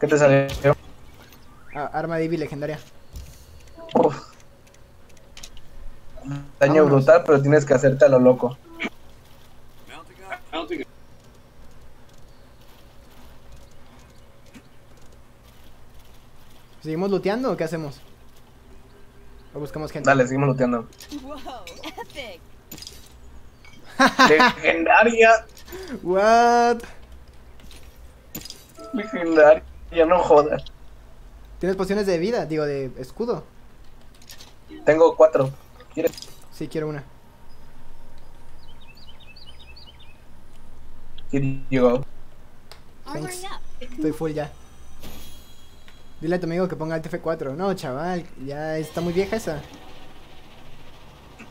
¿Qué te salió? Ah, arma de Eevee legendaria. Uf. Daño Vámonos. brutal, pero tienes que hacerte a lo loco. ¿Seguimos looteando o qué hacemos? ¿O buscamos gente? Dale, seguimos looteando. Whoa, epic! Legendaria. What? Legendaria. No jodas. ¿Tienes pociones de vida? Digo, de escudo. Tengo cuatro. ¿Quieres? Sí, quiero una. Here you go. Thanks. Estoy full ya. Dile a tu amigo que ponga el TF4. No, chaval, ya está muy vieja esa.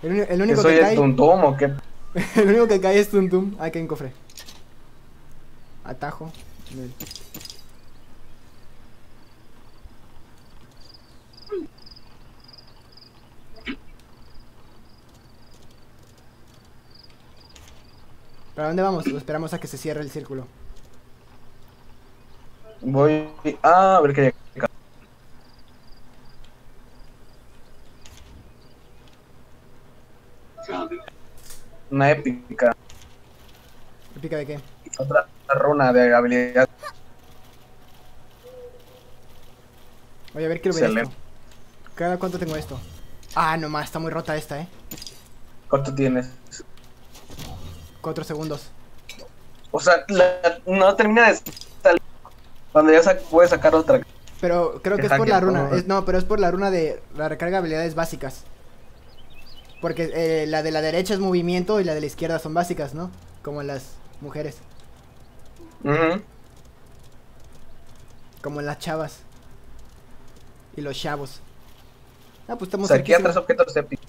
El, uni- el ¿Que único que cae. tuntum o qué? el único que cae es Tuntum. Ah, que hay un cofre. Atajo. ¿Para dónde vamos? O esperamos a que se cierre el círculo. Voy. Ah, a ver qué llega. Una épica. ¿Épica de qué? Otra runa de habilidad. Oye, a ver, quiero ver esto. ¿Cada cuánto tengo esto? Ah, no más, está muy rota esta, eh. ¿Cuánto tienes? Cuatro segundos. O sea, la- no termina de salir. Cuando ya sa- puedes sacar otra. Pero creo que es por la runa. Es- no, pero es por la runa de la recarga de habilidades básicas. Porque eh, la de la derecha es movimiento y la de la izquierda son básicas, ¿no? Como las mujeres. Ujú. Como las chavas. Y los chavos. Ah, pues estamos cerquísima. tres objetos épicos.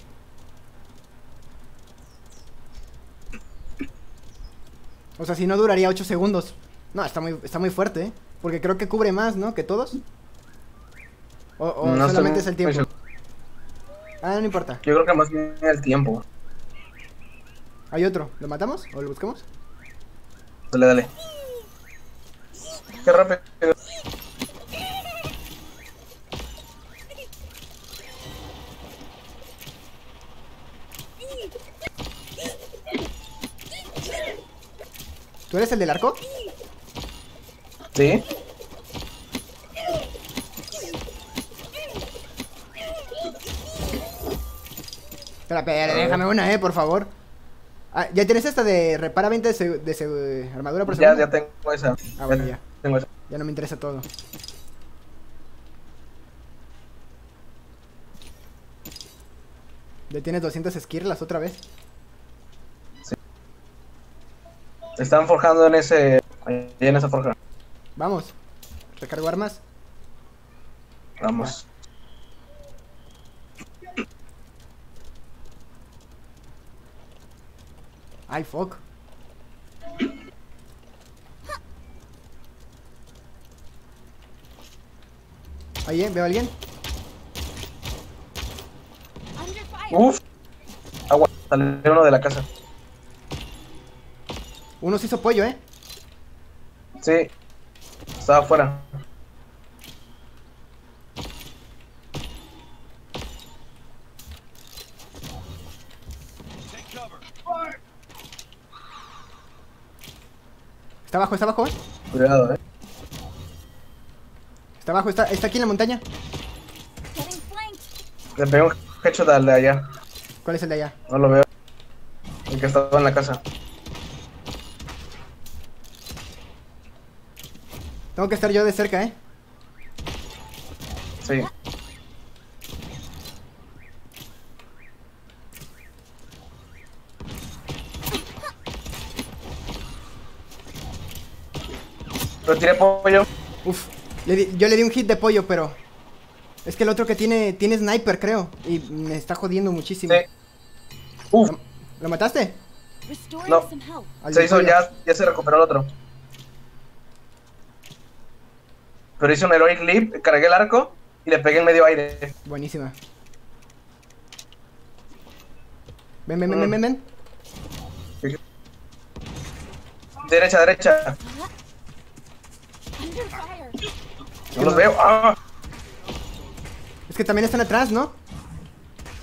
O sea, si no duraría 8 segundos. No, está muy, está muy fuerte, ¿eh? Porque creo que cubre más, ¿no? Que todos. O, o No estoy solamente es el tiempo. Ah, no importa. Yo creo que más bien el tiempo. Hay otro. ¿Lo matamos? ¿O lo buscamos? Dale, dale. Qué rápido. ¿Tú eres el del arco? ¿Sí? Espera, espera, déjame una, eh, por favor. Ah, ¿Ya tienes esta de repara 20 de, armadura por Ya, segundo? ya tengo esa. Ah, bueno, ya. Tengo esa. Ya no me interesa todo. ¿Ya tienes 200 esquirlas otra vez? Están forjando en ese. ahí En esa forja. Vamos. Recargo armas. Vamos. Ay, fuck. Ahí, eh, veo a alguien. Uf. Agua. Salió uno de la casa. Uno se hizo pollo, eh. Sí. Estaba afuera. Está abajo, está abajo, eh. Cuidado, eh. Está abajo, está, está aquí en la montaña. Le pegué un hecho de allá. ¿Cuál es el de allá? No lo veo. El que estaba en la casa. Tengo que estar yo de cerca, ¿eh? Sí. Tiré pollo. Uf, le di- yo le di un hit de pollo, pero... Es que el otro que tiene, tiene sniper, creo. Y me está jodiendo muchísimo. Sí. Uf, ¿Lo mataste? No. se hizo, ya, ya se recuperó el otro. Pero hice un heroic leap, cargué el arco y le pegué en medio aire. Buenísima. Ven, ven, ven, ven, ven, ven. Derecha, derecha. No los veo. Ah, Es que también están atrás, ¿no?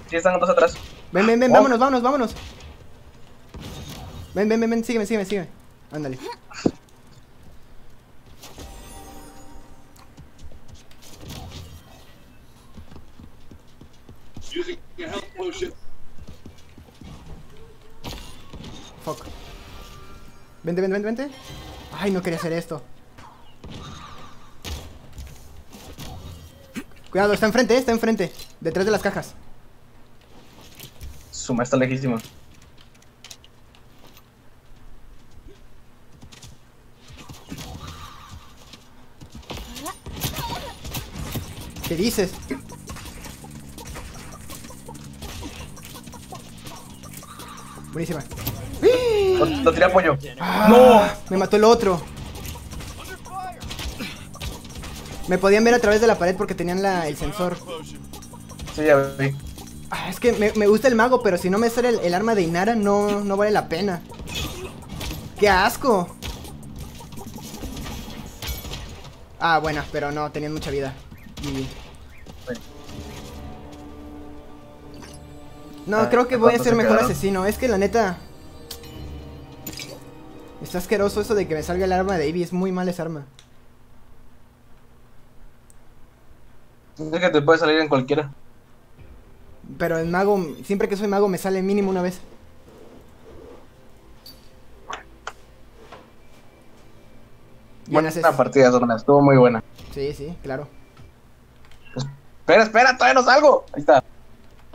sí, están dos atrás. Ven, ven, ven, Oh. vámonos, vámonos, vámonos. Ven, ven, ven, ven, sígueme, sígueme, sígueme. Ándale. Fuck. Vente, vente, vente, vente. Ay, no quería hacer esto. Cuidado, está enfrente, eh, está enfrente. Detrás de las cajas. Suma está lejísimo. ¿Qué dices? Buenísima. Lo, lo tiré a pollo. ¡No! Me mató el otro. Me podían ver a través de la pared porque tenían la, el sensor. Sí, ya vi. Ah, es que me, me gusta el mago, pero si no me sale el, el arma de Inara, no, no vale la pena. ¡Qué asco! Ah, bueno, pero no, tenían mucha vida. Y... No, Ah, creo que voy a ¿cuántos ser se mejor quedaron? asesino. Es que la neta... Está asqueroso eso de que me salga el arma de Ivy. Es muy mal esa arma. Es que te puede salir en cualquiera. Pero el mago, siempre que soy mago me sale mínimo una vez. Buena haces. partida, Zona. Estuvo muy buena. Sí, sí, claro. Espera, espera, todavía no salgo. Ahí está.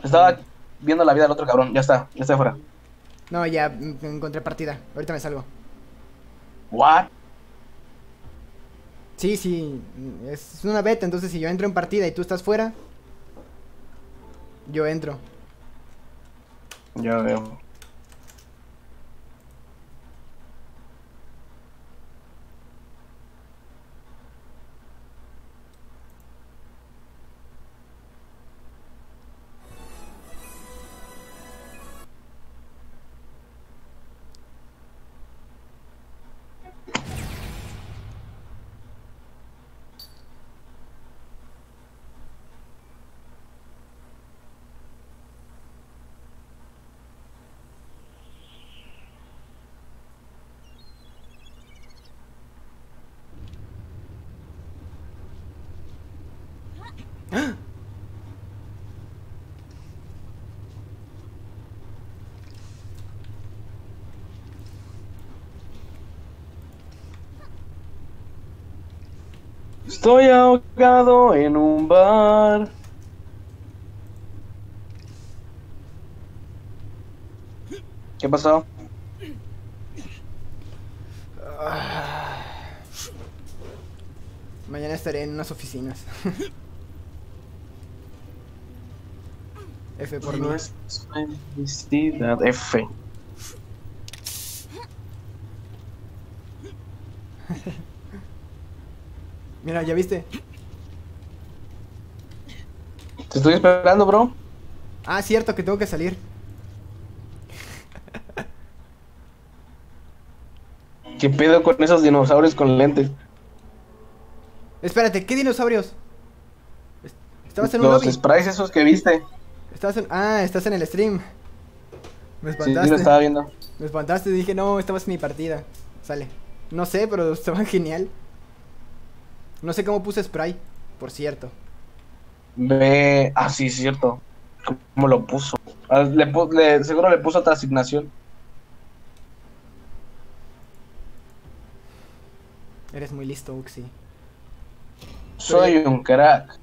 Estaba viendo la vida del otro cabrón. Ya está, ya está afuera. No, ya mm, encontré partida. Ahorita me salgo. What? Sí, sí, es una beta, entonces si yo entro en partida y tú estás fuera, yo entro. Ya veo. Estoy ahogado en un bar. ¿Qué pasó? Mañana estaré en unas oficinas. F por mí. No es felicidad. F. Mira, ¿ya viste? Te estoy esperando, bro. Ah, cierto que tengo que salir. ¿Qué pedo con esos dinosaurios con lentes? Espérate, ¿qué dinosaurios? Est- Estabas en un Los lobby. sprites esos que viste. Estabas en... Ah, estás en el stream. Me Sí, espantaste. lo estaba viendo. Me espantaste dije, no, estabas en mi partida. Sale. No sé, pero estaba genial. No sé cómo puse spray, por cierto. Ve, ah, sí, cierto. ¿Cómo lo puso? Ah, le, le, seguro le puso otra asignación. Eres muy listo, Uxi. Soy un crack.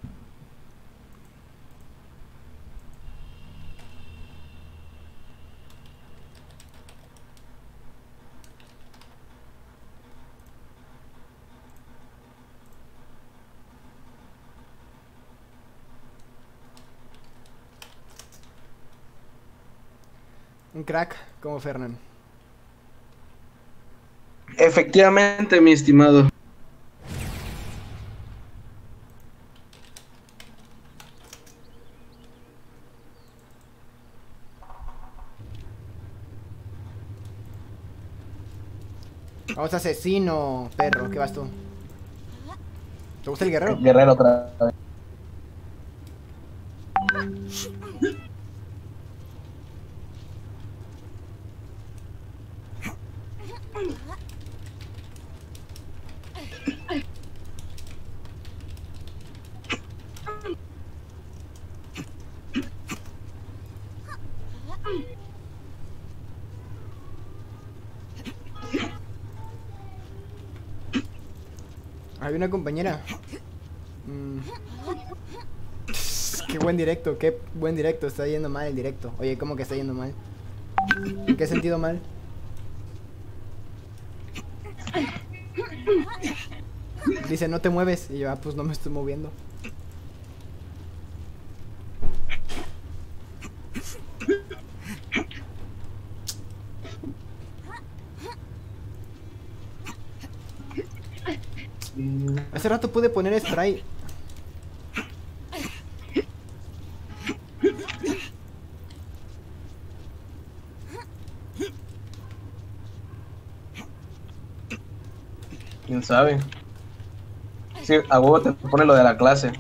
Crack como Fernán. Efectivamente, mi estimado. Vamos asesino, perro. ¿Qué vas tú? ¿Te gusta el guerrero? Guerrero otra vez. Compañera. Mm. Qué buen directo, qué buen directo. Está yendo mal el directo. Oye, ¿cómo que está yendo mal? ¿En qué sentido mal? Dice, no te mueves. Y yo, ah, pues no me estoy moviendo. Pude poner spray. ¿Quién sabe? Sí, a huevo te pone lo de la clase.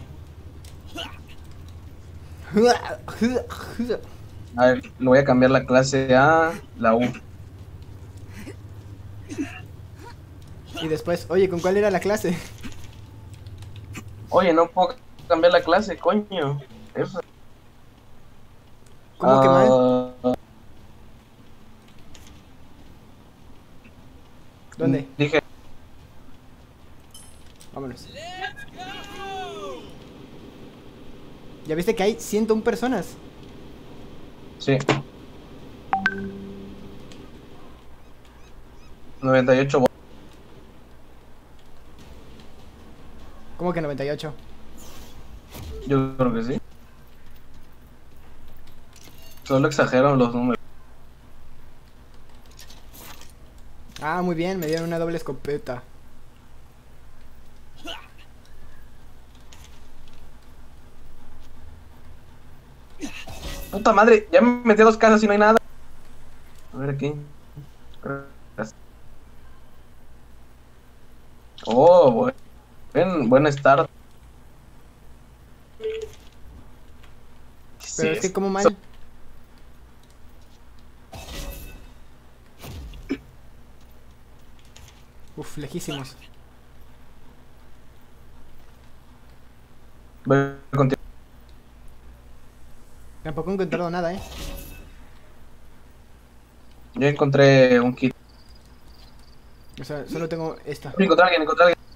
A ver, le voy a cambiar la clase a la U. Y después, oye, ¿con cuál era la clase? Oye, no puedo cambiar la clase, coño. Eso. ¿Cómo que mal? Ah, ¿Dónde? Dije, Vámonos. ¿Ya viste que hay 101 personas? sí. 98 votos. ¿Cómo que 98? Yo creo que sí. Solo exagero los números. Ah, muy bien, me dieron una doble escopeta. Puta madre, ya me metí a dos casas y no hay nada. A ver aquí. Oh, buen, buen, buen start. Pero es que como mal. Uf, lejísimos. Tampoco he encontrado nada, eh. Yo encontré un kit. O sea, solo tengo esta. Encontré alguien, encontré alguien.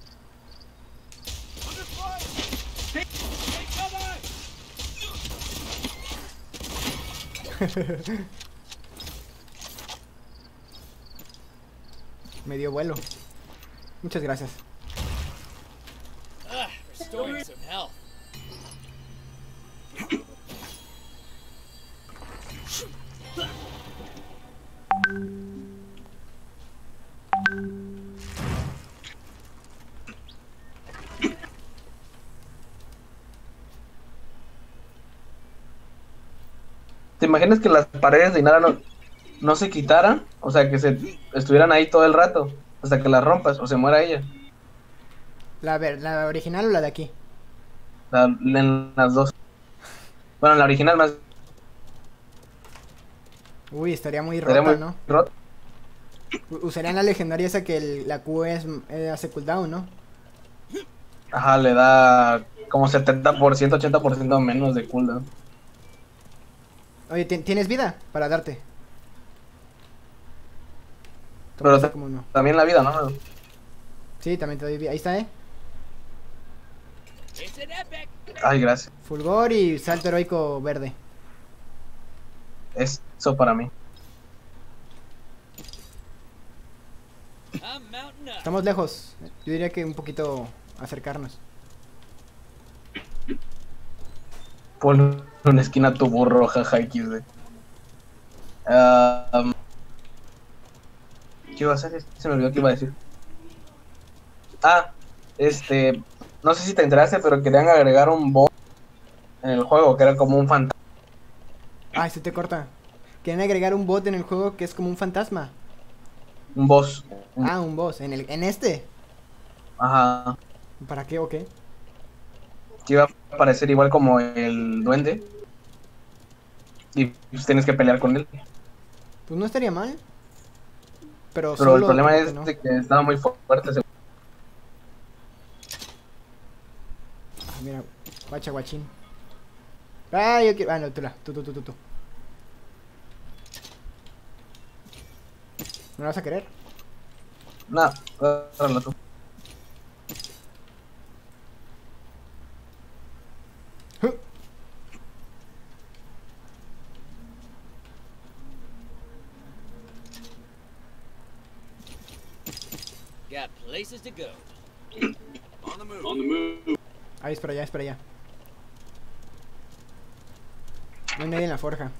Me dio vuelo. Muchas gracias. Restoring imaginas que las paredes de Inara no, no se quitaran? O sea, que se estuvieran ahí todo el rato. Hasta que las rompas o se muera ella. La, ver- la original o la de aquí. La- en las dos. Bueno, la original más. Uy, estaría muy estaría rota, muy ¿no? rota. Usarían la legendaria esa que el- la Q es, eh, hace cooldown, ¿no? Ajá, le da como 70%, 80% menos de cooldown. Oye, ¿ti- ¿tienes vida? Para darte. Pero ta- como no. también la vida, ¿no? Sí, también te doy vida. Ahí está, eh. Ay, gracias. Fulgor y salto heroico verde. Eso para mí. Estamos lejos. Yo diría que un poquito acercarnos. Pon una esquina tu burro, jaja, XD. Um, ¿Qué iba a hacer? Se me olvidó qué iba a decir. Ah, este. No sé si te enteraste, pero querían agregar un bot en el juego que era como un fantasma. Ay, se te corta. Quieren agregar un bot en el juego que es como un fantasma. Un boss. Ah, un boss. ¿En, el, en este? Ajá. ¿Para qué o qué? Que iba a parecer igual como el duende. Y pues tienes que pelear con él. Pues no estaría mal. Pero, Pero el problema es que no. de que estaba muy fu- fuerte. ese- Ah, mira, guacha guachín. Ah, yo quiero. Ah, no, tú, la- tú, tú, tú, tú, tú. ¿No la vas a querer? No, tú. Huh. Got places to go. On the move. On the move. Ahí es para allá. No hay nadie en la forja.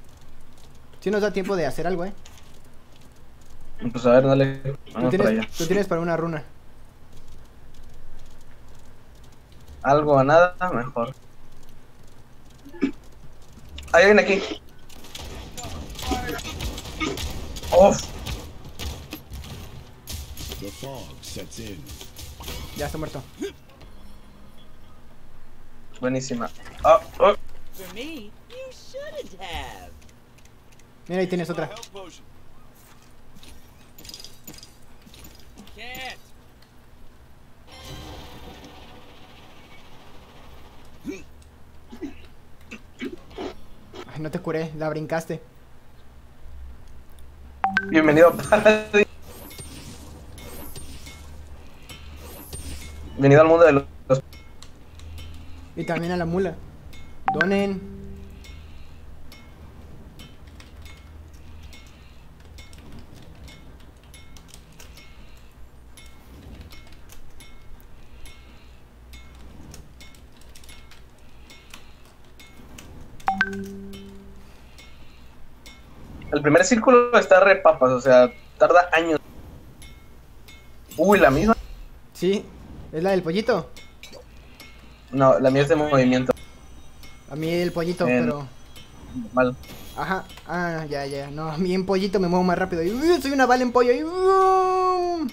Si nos da tiempo de hacer algo, eh. Pues a ver, dale. Tú Vamos para allá. tienes, tú tienes para una runa. Algo a nada, mejor. Ahí viene aquí. Uf, The fog sets in. Ya está muerto. Buenísima. Ah, ah. For me, you shouldn't have. Mira, ahí tienes otra. Ay, no te curé, la brincaste. Bienvenido. Bienvenido al mundo de los. Y también a la mula. Donen. El primer círculo está re papas, o sea, tarda años. Uy, la misma. Sí, es la del pollito. No, la mía es de movimiento. A mí el pollito, pero. Mal. Ajá. Ah, ya, ya. No, a mí en pollito me muevo más rápido. Y, ¡uh! soy una bala en pollo. Y, ¡uh!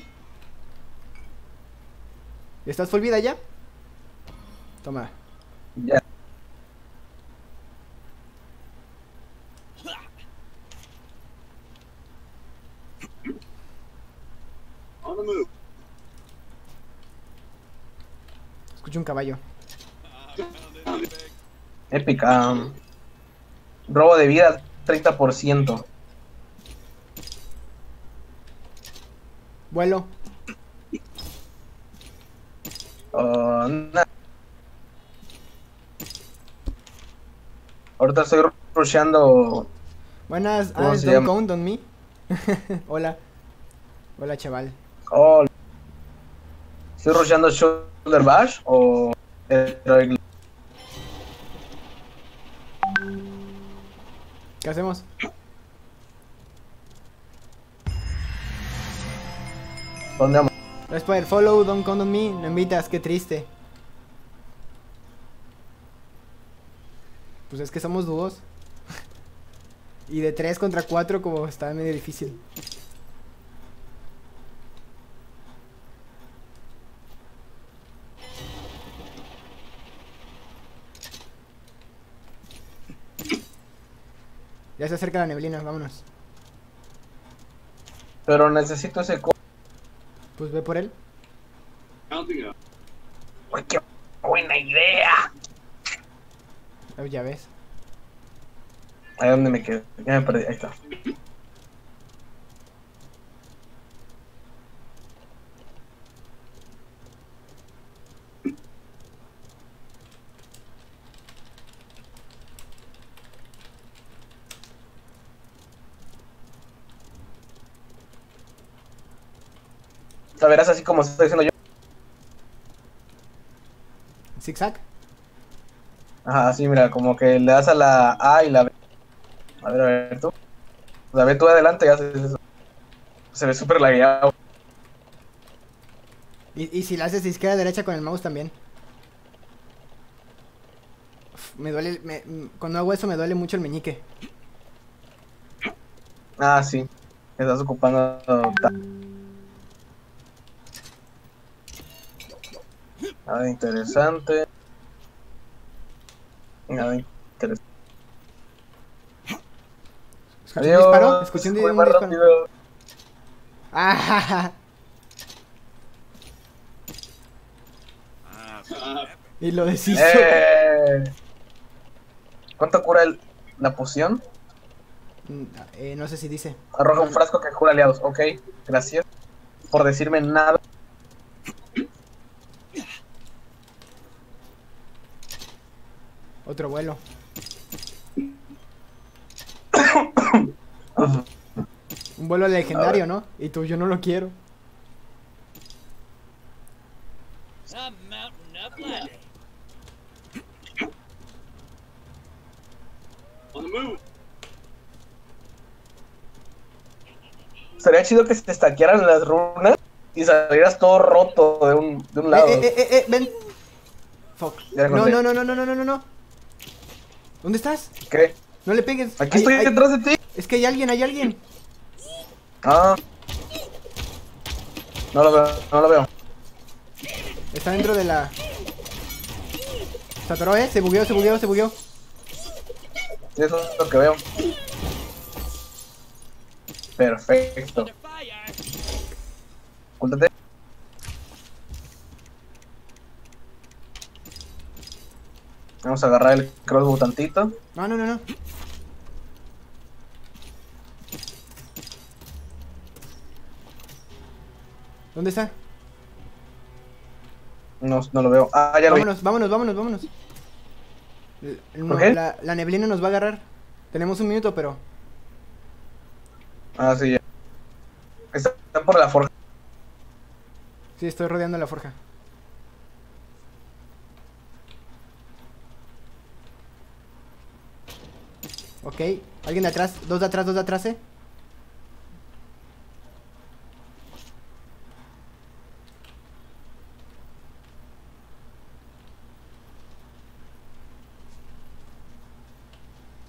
¿Estás full vida ya? Toma. Ya. Escucho un caballo. Épica. um, robo de vida 30%. Vuelo. Oh, na- Ahorita estoy rusheando. Buenas. ¿Cómo Ah, se Don't? Count on Me. Hola. Hola, chaval. Oh, estoy rusheando Shoulder Bash o. ¿Qué hacemos? ¿Dónde vamos? Gracias por el follow, Don't Count on Me. No invitas, qué triste. Pues es que somos dúos. y de 3 contra 4 como está medio difícil. Ya se acerca la neblina, vámonos. Pero necesito ese co. Pues ve por él. Uy, qué buena idea. Ah, Ya ves. Ahí donde me quedé. Ya me perdí. Ahí está. Sea, verás así como estoy diciendo yo. Zigzag. Ajá, así, mira, como que le das a la A y la B. A ver, a ver, tú. O sea, ve tú adelante y haces eso. Se ve súper lagueado. Y, y si la haces de izquierda a derecha con el mouse también. Uf, me duele, me- cuando hago eso me duele mucho el meñique. Ah, sí. Estás ocupando. Nada interesante. Nada interesante. ¿Escuché un disparo? Escuché un, un disparo. Ah, y lo deshizo. Eh. ¿Cuánto cura el- la poción? Mm, eh, no sé si dice. Arroja un frasco que cura aliados. Ok, gracias por decirme nada. Otro vuelo. Un vuelo legendario, ¿no? Y tú, yo no lo quiero. Sería chido que se te estaquearan las runas y salieras todo roto de un, de un lado. Eh, eh, eh, eh, ven. Fuck. No, no, no, no, no, no, no. ¿Dónde estás? ¿Qué? No le pegues. Aquí estoy detrás de ti. Es que hay alguien, hay alguien. Ah. No lo veo, no lo veo. Está dentro de la. Se atoró, eh. Se bugueó, se bugueó, se bugueó. Sí, Eso es lo que veo. Perfecto. Ocúltate. Vamos a agarrar el crossbow tantito. No, no, no, no. ¿Dónde está? No, no lo veo. Ah, ya lo vi. Vámonos, vámonos, vámonos, vámonos. L- no, ¿Por qué? la, la neblina nos va a agarrar. Tenemos un minuto, pero. Ah, sí, ya. Está por la forja. Sí, estoy rodeando la forja. Ok, alguien de atrás, dos de atrás, dos de atrás, eh.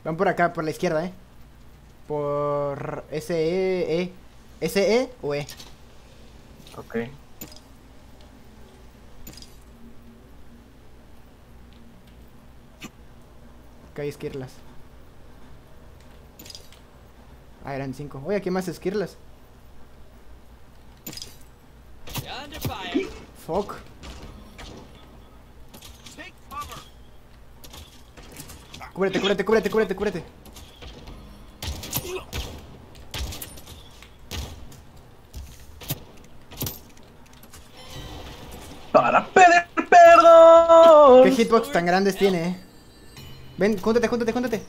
Van por acá, por la izquierda, eh. Por S, E, E. ¿S, E o E? Ok. Acá hay esquirlas. Ah, eran cinco. Oye, aquí hay más esquirlas. Fuck. Cúbrete, cúbrete, cúbrete, cúbrete, cúbrete. Para pedir perdón. ¿Qué hitbox tan grandes tiene, eh? Ven, júntate, júntate, júntate.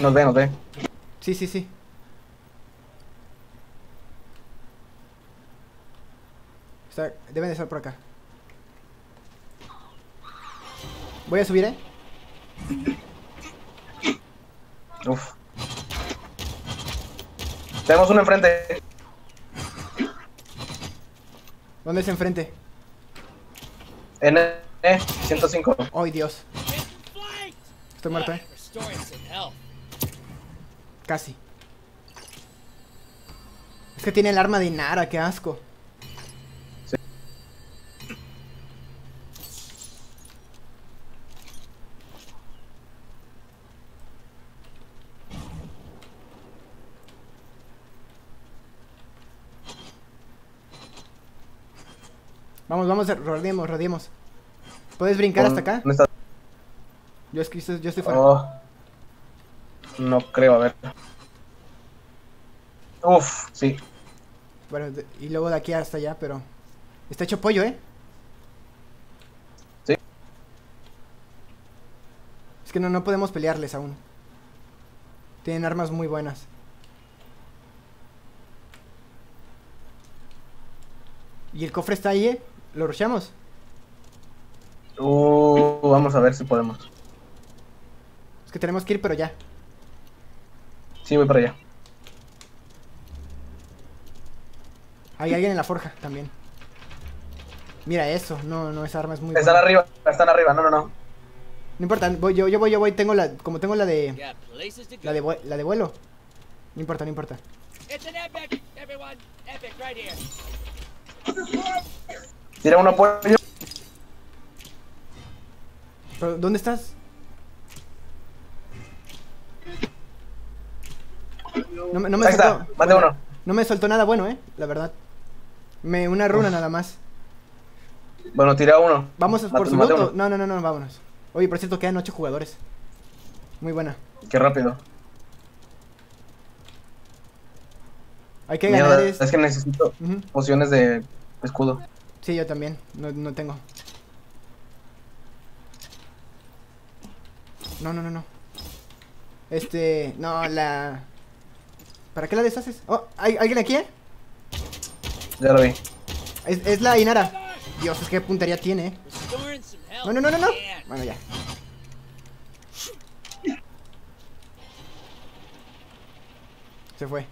Nos ve, nos ve. Sí, sí, sí. Está- deben de estar por acá. Voy a subir, eh. Uf. Tenemos uno enfrente. ¿Dónde es enfrente? En E, 105. ¡Ay, Dios! Estoy muerto, eh. Casi. Es que tiene el arma de Nara, qué asco. Sí. Vamos, vamos, rodeemos, rodeemos. ¿Puedes brincar hasta acá? Yo, es que estoy- yo estoy fuera. Oh. No creo, a ver. Uf, sí. Bueno, y luego de aquí hasta allá, pero... Está hecho pollo, ¿eh? Sí. Es que no, no podemos pelearles aún. Tienen armas muy buenas. Y el cofre está ahí, ¿eh? ¿Lo rushamos? Uh, vamos a ver si podemos. Es que tenemos que ir, pero ya. Sí, voy para allá. Hay alguien en la forja también. Mira eso. No, no, esa arma es muy Están buena. arriba, están arriba, no, no, no. No importa, voy, yo, yo voy, yo voy. Tengo la, como tengo la de, la de, la de vuelo. No importa, no importa. It's an epic, everyone. Epic right here. Tira un apoyo. Pero, ¿Dónde estás? No, me- no me Ahí está, soltó. mate bueno, uno. No me soltó nada bueno, eh, la verdad. Me, una runa nada más. Bueno, tira uno. Vamos por Mate- su mate loot. o- uno. No, no, no, no, vámonos. Oye, por cierto, quedan ocho jugadores. Muy buena. Qué rápido. Hay que ganar es... es que necesito Ujú. pociones de escudo. Sí, yo también. No, no tengo. No, no, no, no. Este... No, la... ¿Para qué la deshaces? Oh, ¿hay alguien aquí, eh? Ya lo vi. Es, es la Inara. Dios, es que puntería tiene, eh. No, no, no, no, no. Bueno, ya. Se fue.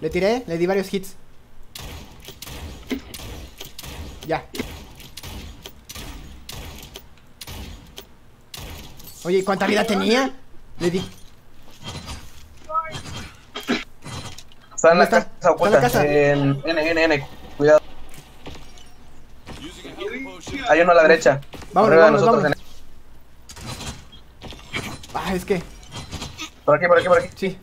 Le tiré, le di varios hits. Ya. Oye, ¿cuánta vida tenía? Le di. Está en la casa Está en la oculta. casa. En N, N, N. Cuidado. Hay uno a la derecha. Vámonos, nosotros, vámonos. Ah, es que, Por aquí, por aquí, por aquí. sí.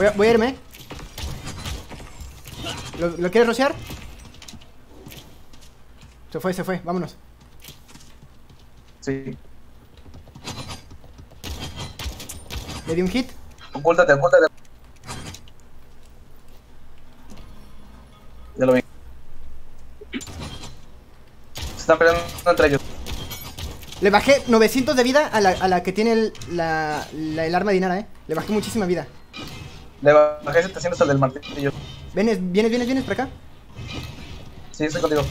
Voy a, voy a irme. ¿Lo, ¿Lo quieres rociar? Se fue, se fue, vámonos. Sí. Le di un hit. Ocúltate, ocúltate. Ya lo vi. Se están peleando entre ellos. Le bajé 900 de vida a la, a la que tiene el, la, la- el arma de Inara, eh. Le bajé muchísima vida. Le bajé 700 al del martillo. ¿Vienes, vienes, vienes, vienes para acá? Sí, estoy contigo.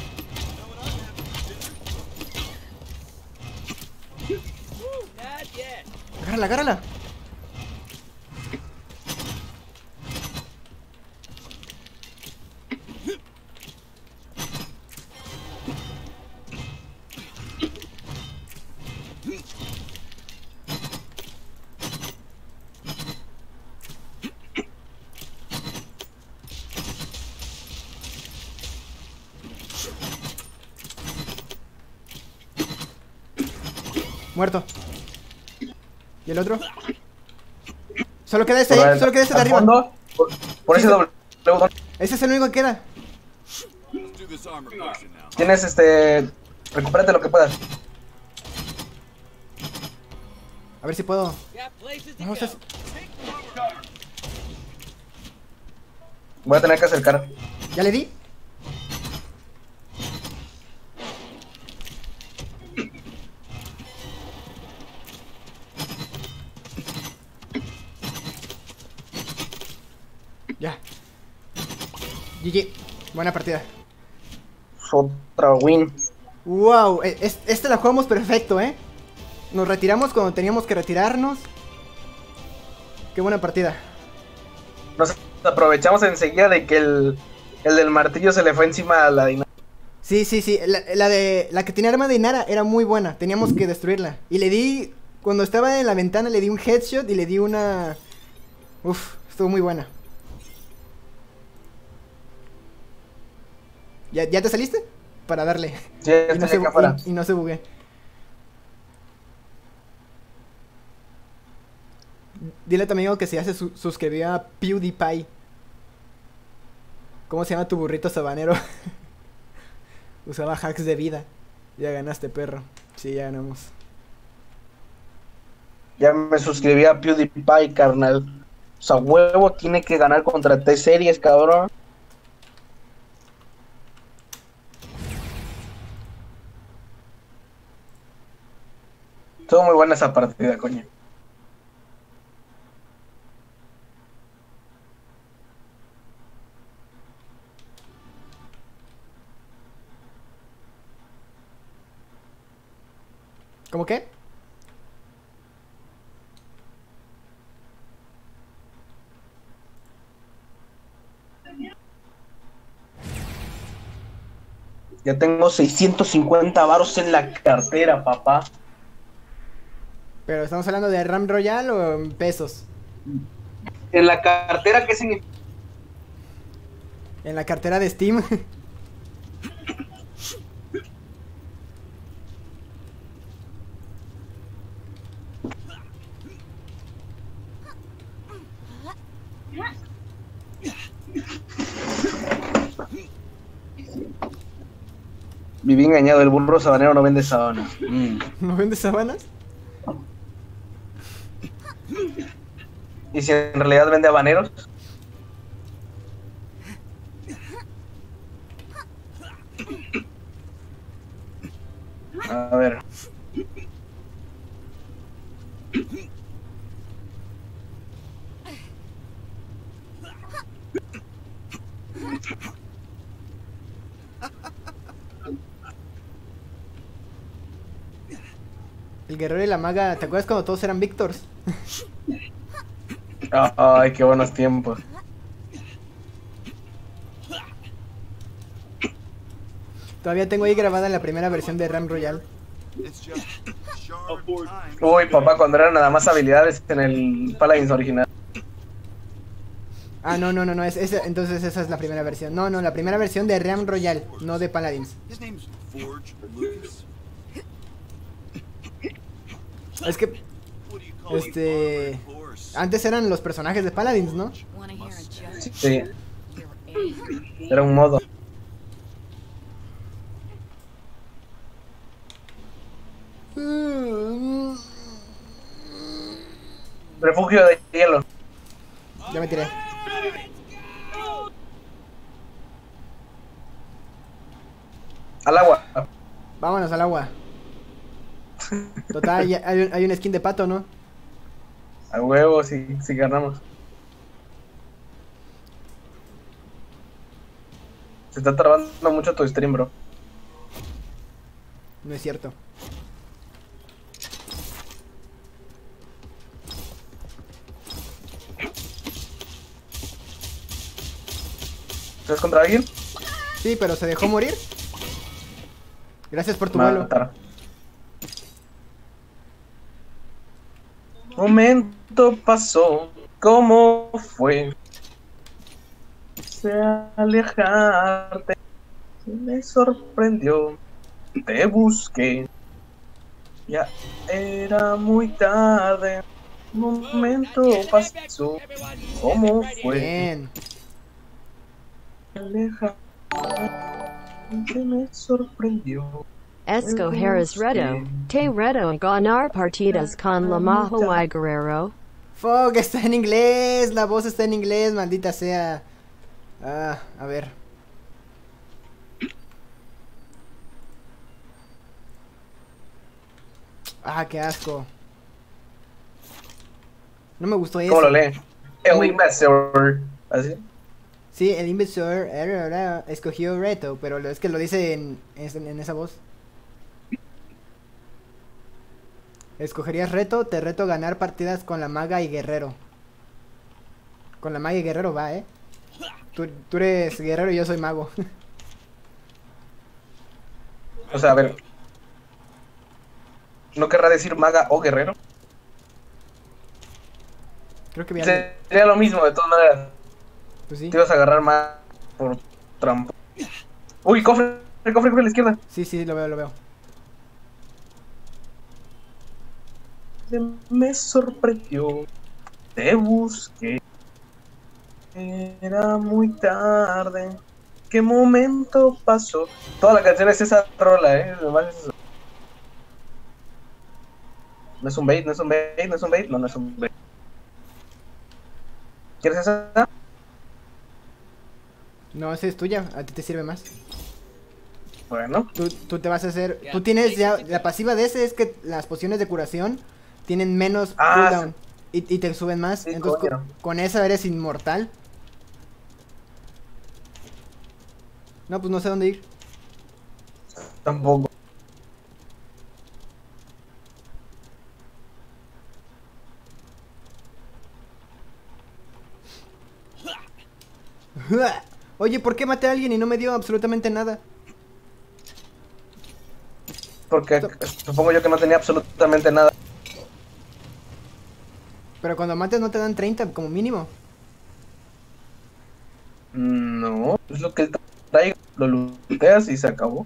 Agárrala, agárrala. El otro? Solo queda ese, al- Solo queda ese de arriba. fondo, por, por Sí, ese doble botón. Ese es el único que queda. Tienes este. Recupérate lo que puedas. A ver si puedo. No, estás- Voy a tener que acercar. ¿Ya le di? Buena partida. Otra win. Wow, e- es- esta la jugamos perfecto, ¿eh? Nos retiramos cuando teníamos que retirarnos. Qué buena partida. Nos aprovechamos enseguida de que el, el del martillo se le fue encima a la dinámica. Sí, sí, sí. La, la de la que tenía arma de Inara era muy buena. Teníamos que destruirla. Y le di. Cuando estaba en la ventana le di un headshot y le di una. Uf, estuvo muy buena. ¿Ya, ya te saliste? Para darle. Sí, Y no, se, y- y no se bugué. Dile a tu amigo que se hace su suscribió a PewDiePie. ¿Cómo se llama tu burrito sabanero? Usaba hacks de vida. Ya ganaste, perro. Sí, ya ganamos. Ya me suscribí a PewDiePie, carnal. O sea, huevo tiene que ganar contra T-Series, cabrón. Estuvo muy buena esa partida, coño. ¿Cómo qué? Ya tengo 650 varos en la cartera, papá. Pero estamos hablando de RAM Royal o en pesos. En la cartera, ¿qué significa? En la cartera de Steam. Viví engañado, el burro sabanero no vende sabana. Mm. ¿No vende sabanas? Si en realidad vende habaneros? A ver. El guerrero y la maga, ¿te acuerdas cuando todos eran Victors? Ay, qué buenos tiempos. Todavía tengo ahí grabada la primera versión de RAM Royal. Uy, papá, cuando eran nada más habilidades en el Paladins original. Ah, no, no, no, no, es, es- entonces esa es la primera versión. No, no, la primera versión de RAM Royal, no de Paladins. Es que Este-? Antes eran los personajes de Paladins, ¿no? Sí, era un modo. Refugio de hielo. Ya me tiré. Al agua. Vámonos al agua. Total, hay, hay un skin de pato, ¿no? Si, si ganamos. Se está trabando mucho tu stream, bro. No es cierto. ¿Estás contra alguien? Sí, pero se dejó morir. Gracias por tu va a Momento pasó, ¿cómo fue? Se alejarte, me sorprendió, te busqué. Ya era muy tarde, momento pasó, ¿cómo fue? Bien. Alejarte, me sorprendió. Esco Harris Redo, Te Redo ganar partidas con la Mahahuay Guerrero. Fuck, está en inglés. La voz está en inglés, maldita sea. Ah, a ver. Ah, qué asco. No me gustó eso. ¿Cómo lo lee? El Investor. ¿Así? Sí, el inversor era- era- escogió reto, pero lo- es que lo dice en, en- en esa voz. Escogerías reto, te reto ganar partidas con la maga y guerrero. Con la maga y guerrero va, ¿eh? Tú, tú eres guerrero y yo soy mago. O sea, a ver. ¿No querrá decir maga o guerrero? Creo que algo- Sería lo mismo, de todas maneras. Pues sí. Te ibas a agarrar más por trampa. Uy, cofre, cofre, cofre a la izquierda. Sí, sí, lo veo, lo veo. Me sorprendió, te busqué. Era muy tarde. ¿Qué momento pasó? Toda la canción es esa rola, ¿eh? No es un bait, no es un bait, no es un bait, no, no es un bait. ¿Quieres esa? No, esa es tuya, a ti te sirve más. Bueno, Tú, tú te vas a hacer. Tú tienes ya. La pasiva de ese es que las pociones de curación tienen menos Ah, cooldown y, y te suben más. Sí, Entonces, con, con esa eres inmortal. No, pues no sé dónde ir. tampoco. Oye, ¿por qué maté a alguien y no me dio absolutamente nada? Porque supongo yo que no tenía absolutamente nada. Pero cuando mates no te dan 30 como mínimo. No, es lo que trae, lo looteas y se acabó.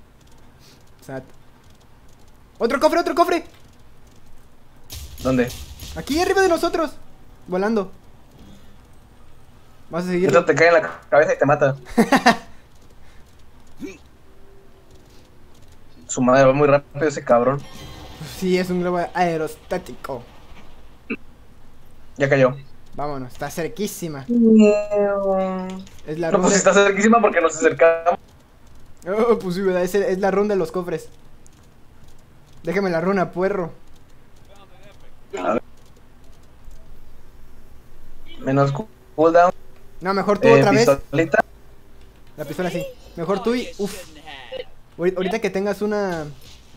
¡Otro cofre, otro cofre! ¿Dónde? Aquí arriba de nosotros. Volando. Vas a seguir. Eso te cae en la cabeza y te mata. Su madre va muy rápido ese cabrón. Sí, es un globo aerostático. Ya cayó. Vámonos, está cerquísima. No, Es la ronda. pues está cerquísima porque nos acercamos. Oh, pues sí, ¿verdad? Es, es la ronda de los cofres. Déjame la runa, puerro. A ver. Menos cooldown. No, mejor tú Eh, otra vez. pistolita. La pistola sí. Mejor tú y. Uf. Ahorita que tengas una.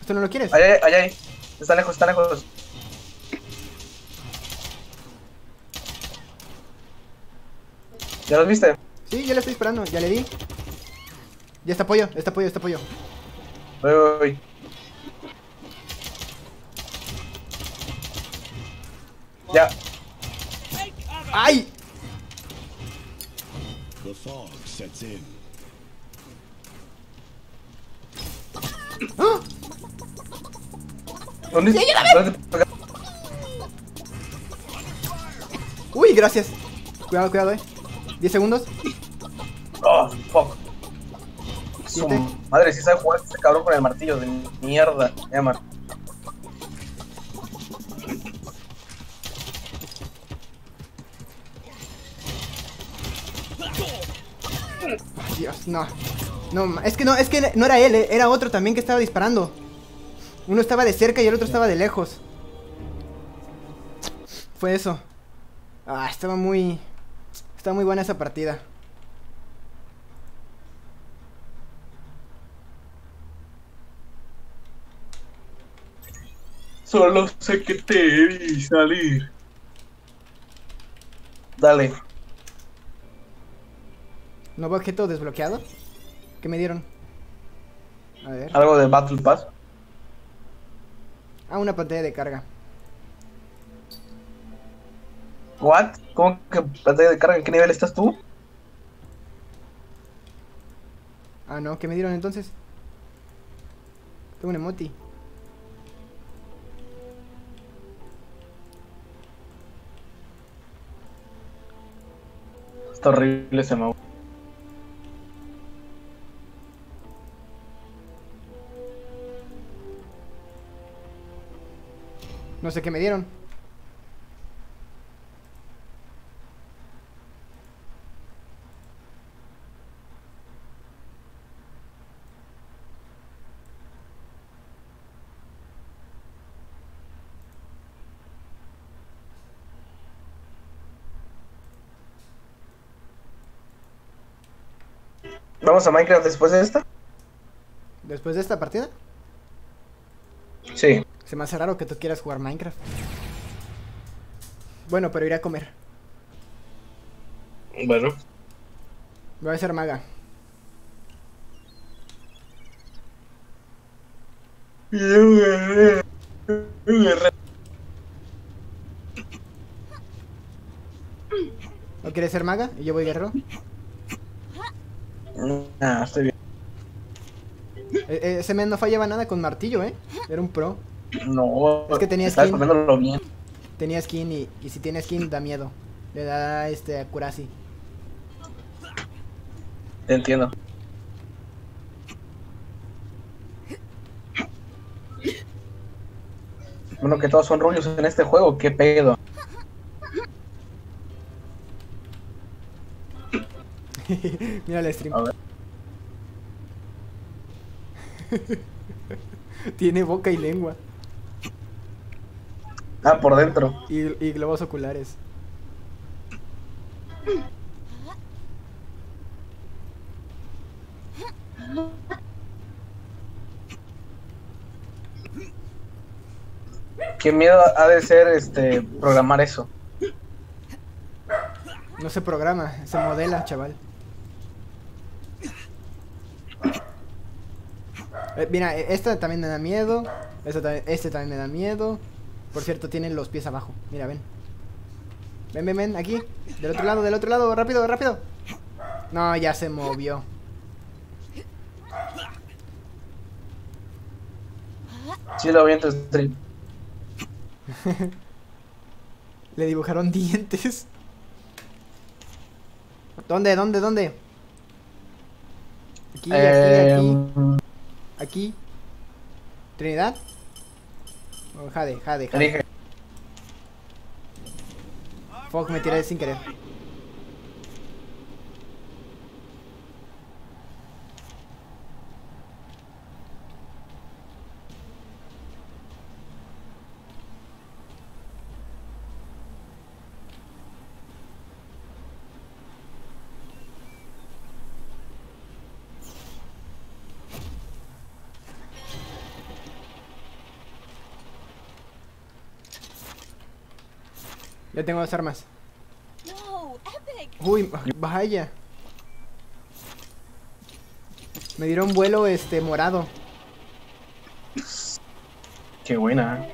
¿Esto no lo quieres? Allá, hay, allá. hay. Está lejos, está lejos. ¿Ya los viste? Sí, ya le estoy esperando. Ya le di. Ya está apoyo, está apoyo, está apoyo. Voy, voy, voy. Ya. ¡Ay! The fog sets in. ¡Ah! ¿Dónde? ¿Dónde? Uy, gracias. Cuidado, cuidado, eh. 10 segundos. Oh, fuck. Su madre, si sabe jugar este cabrón con el martillo de mierda. Mar. Dios, no. No, es que no, es que no era él, eh, era otro también que estaba disparando. Uno estaba de cerca y el otro estaba de lejos. Fue eso. Ah, estaba muy. Estaba muy buena esa partida. Solo sé que te vi salir. Dale. ¿Nuevo objeto desbloqueado? ¿Qué me dieron? A ver. Algo de Battle Pass. Ah, una pantalla de carga. ¿What? ¿Cómo que pantalla de carga? ¿En qué nivel estás tú? Ah, no, ¿qué me dieron entonces? Tengo un emoti. Está horrible ese mouse. No sé qué me dieron. ¿Vamos a Minecraft después de esta? Después de esta partida, Sí. se me hace raro que tú quieras jugar Minecraft. Bueno, pero iré a comer. Bueno. Voy a ser maga. ¿No quieres ser maga? Y yo voy guerrero. Ah, estoy bien. E- e- ese men no fallaba nada con martillo, ¿eh? Era un pro. No. Es que tenía skin. comiéndolo bien. Tenía skin y, y si tiene skin da miedo. Le da este accuracy. Te entiendo. Bueno, que todos son rubios en este juego, qué pedo. Mira el stream. A ver. Tiene boca y lengua. Ah, por dentro. Y, y globos oculares. Qué miedo ha de ser este programar eso. No se programa, se modela, chaval. Eh, mira, eh, esta también me da miedo. Esta este también me da miedo. Por cierto, tienen los pies abajo. Mira, ven. Ven, ven, ven, aquí. Del otro lado, del otro lado, rápido, rápido. No, ya se movió. Sí lo vi en tu stream. Le dibujaron dientes. ¿Dónde, dónde, dónde? Aquí, aquí, Eh, aquí. Aquí. ¿Trinidad? O Jade, Jade, Jade. Fuck, me tiré sin querer. Ya tengo dos armas. Uy, vaya. Me dieron vuelo este morado. Qué buena.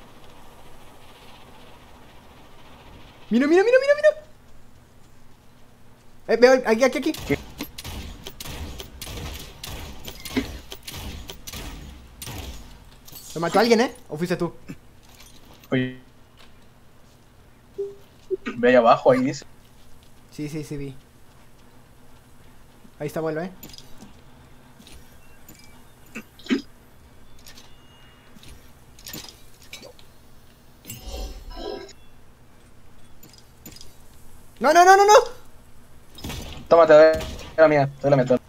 Mira, mira, mira, mira, mira. Eh, veo, aquí, aquí, aquí. ¿Lo mató alguien, eh? ¿O fuiste tú? Oye. Ve ahí abajo, ahí dice. Sí, sí, sí, vi. Ahí está vuelo, eh. No, no, no, no, no. Tómate, a ver. La mía, te la meto.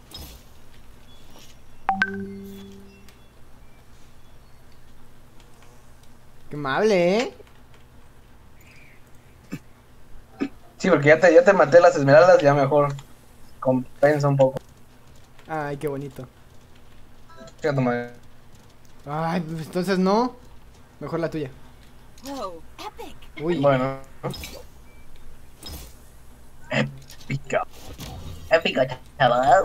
Qué amable, eh. Sí, porque ya te, ya te maté las esmeraldas, ya mejor. Compensa un poco. Ay, qué bonito. Fíjate, madre. Ay, pues entonces no. Mejor la tuya. Uy. Bueno. Épica. Épica, chaval.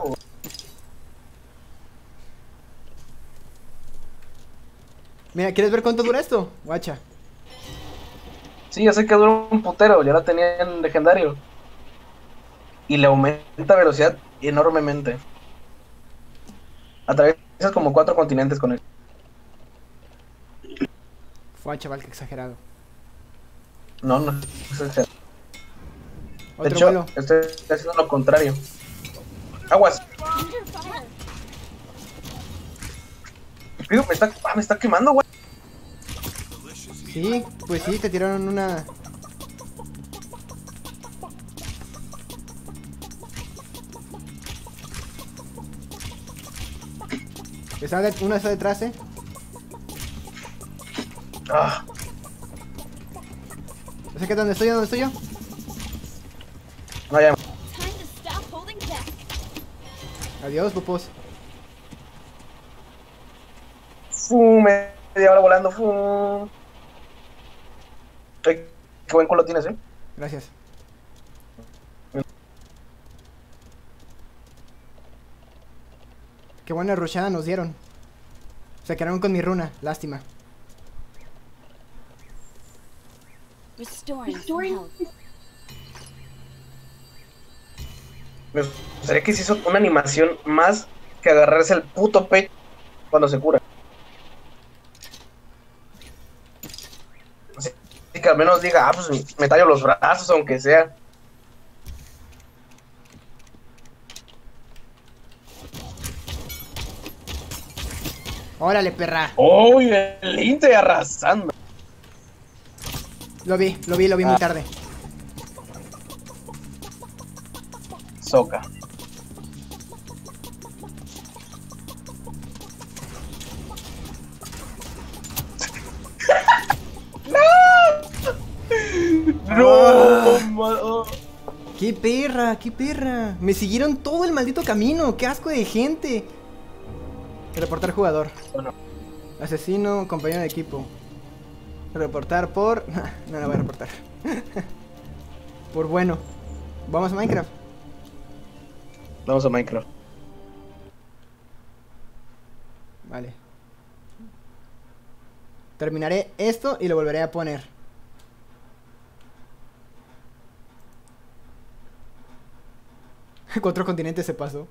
Mira, ¿quieres ver cuánto dura esto? Guacha. Sí, yo sé que dura un putero, ya la tenía en legendario. Y le aumenta velocidad enormemente. Atraviesas como cuatro continentes con él. Fue chaval, qué exagerado. No, no. es exagerado. De hecho, vuelo. estoy haciendo lo contrario. Aguas. Me está, ah, me está quemando, güey. Sí, pues sí, te tiraron una. Está de- una está detrás, eh. Ah, sea que dónde estoy yo, dónde estoy yo. no, ya. Adiós, pupos. Fum, media hora volando. Fum. Qué buen culo tienes, eh. Gracias. Qué buena rushada nos dieron. Se quedaron con mi runa, lástima. Restoring, health. Me gustaría que se hizo una animación más que agarrarse el puto pecho cuando se cura. Así así que al menos diga, ah, pues me tallo los brazos, aunque sea. Órale, perra. ¡Uy, el Inte arrasando! Lo vi, lo vi, lo vi muy Ah. tarde. Soca. ¡No! ¡No! ¡Qué perra! ¡Qué perra! Me siguieron todo el maldito camino. ¡Qué asco de gente! Reportar jugador. Bueno. Asesino, compañero de equipo. Reportar por... No la voy a reportar. por bueno. Vamos a Minecraft. Vamos a Minecraft. Vale. Terminaré esto y lo volveré a poner. Cuatro continentes se pasó.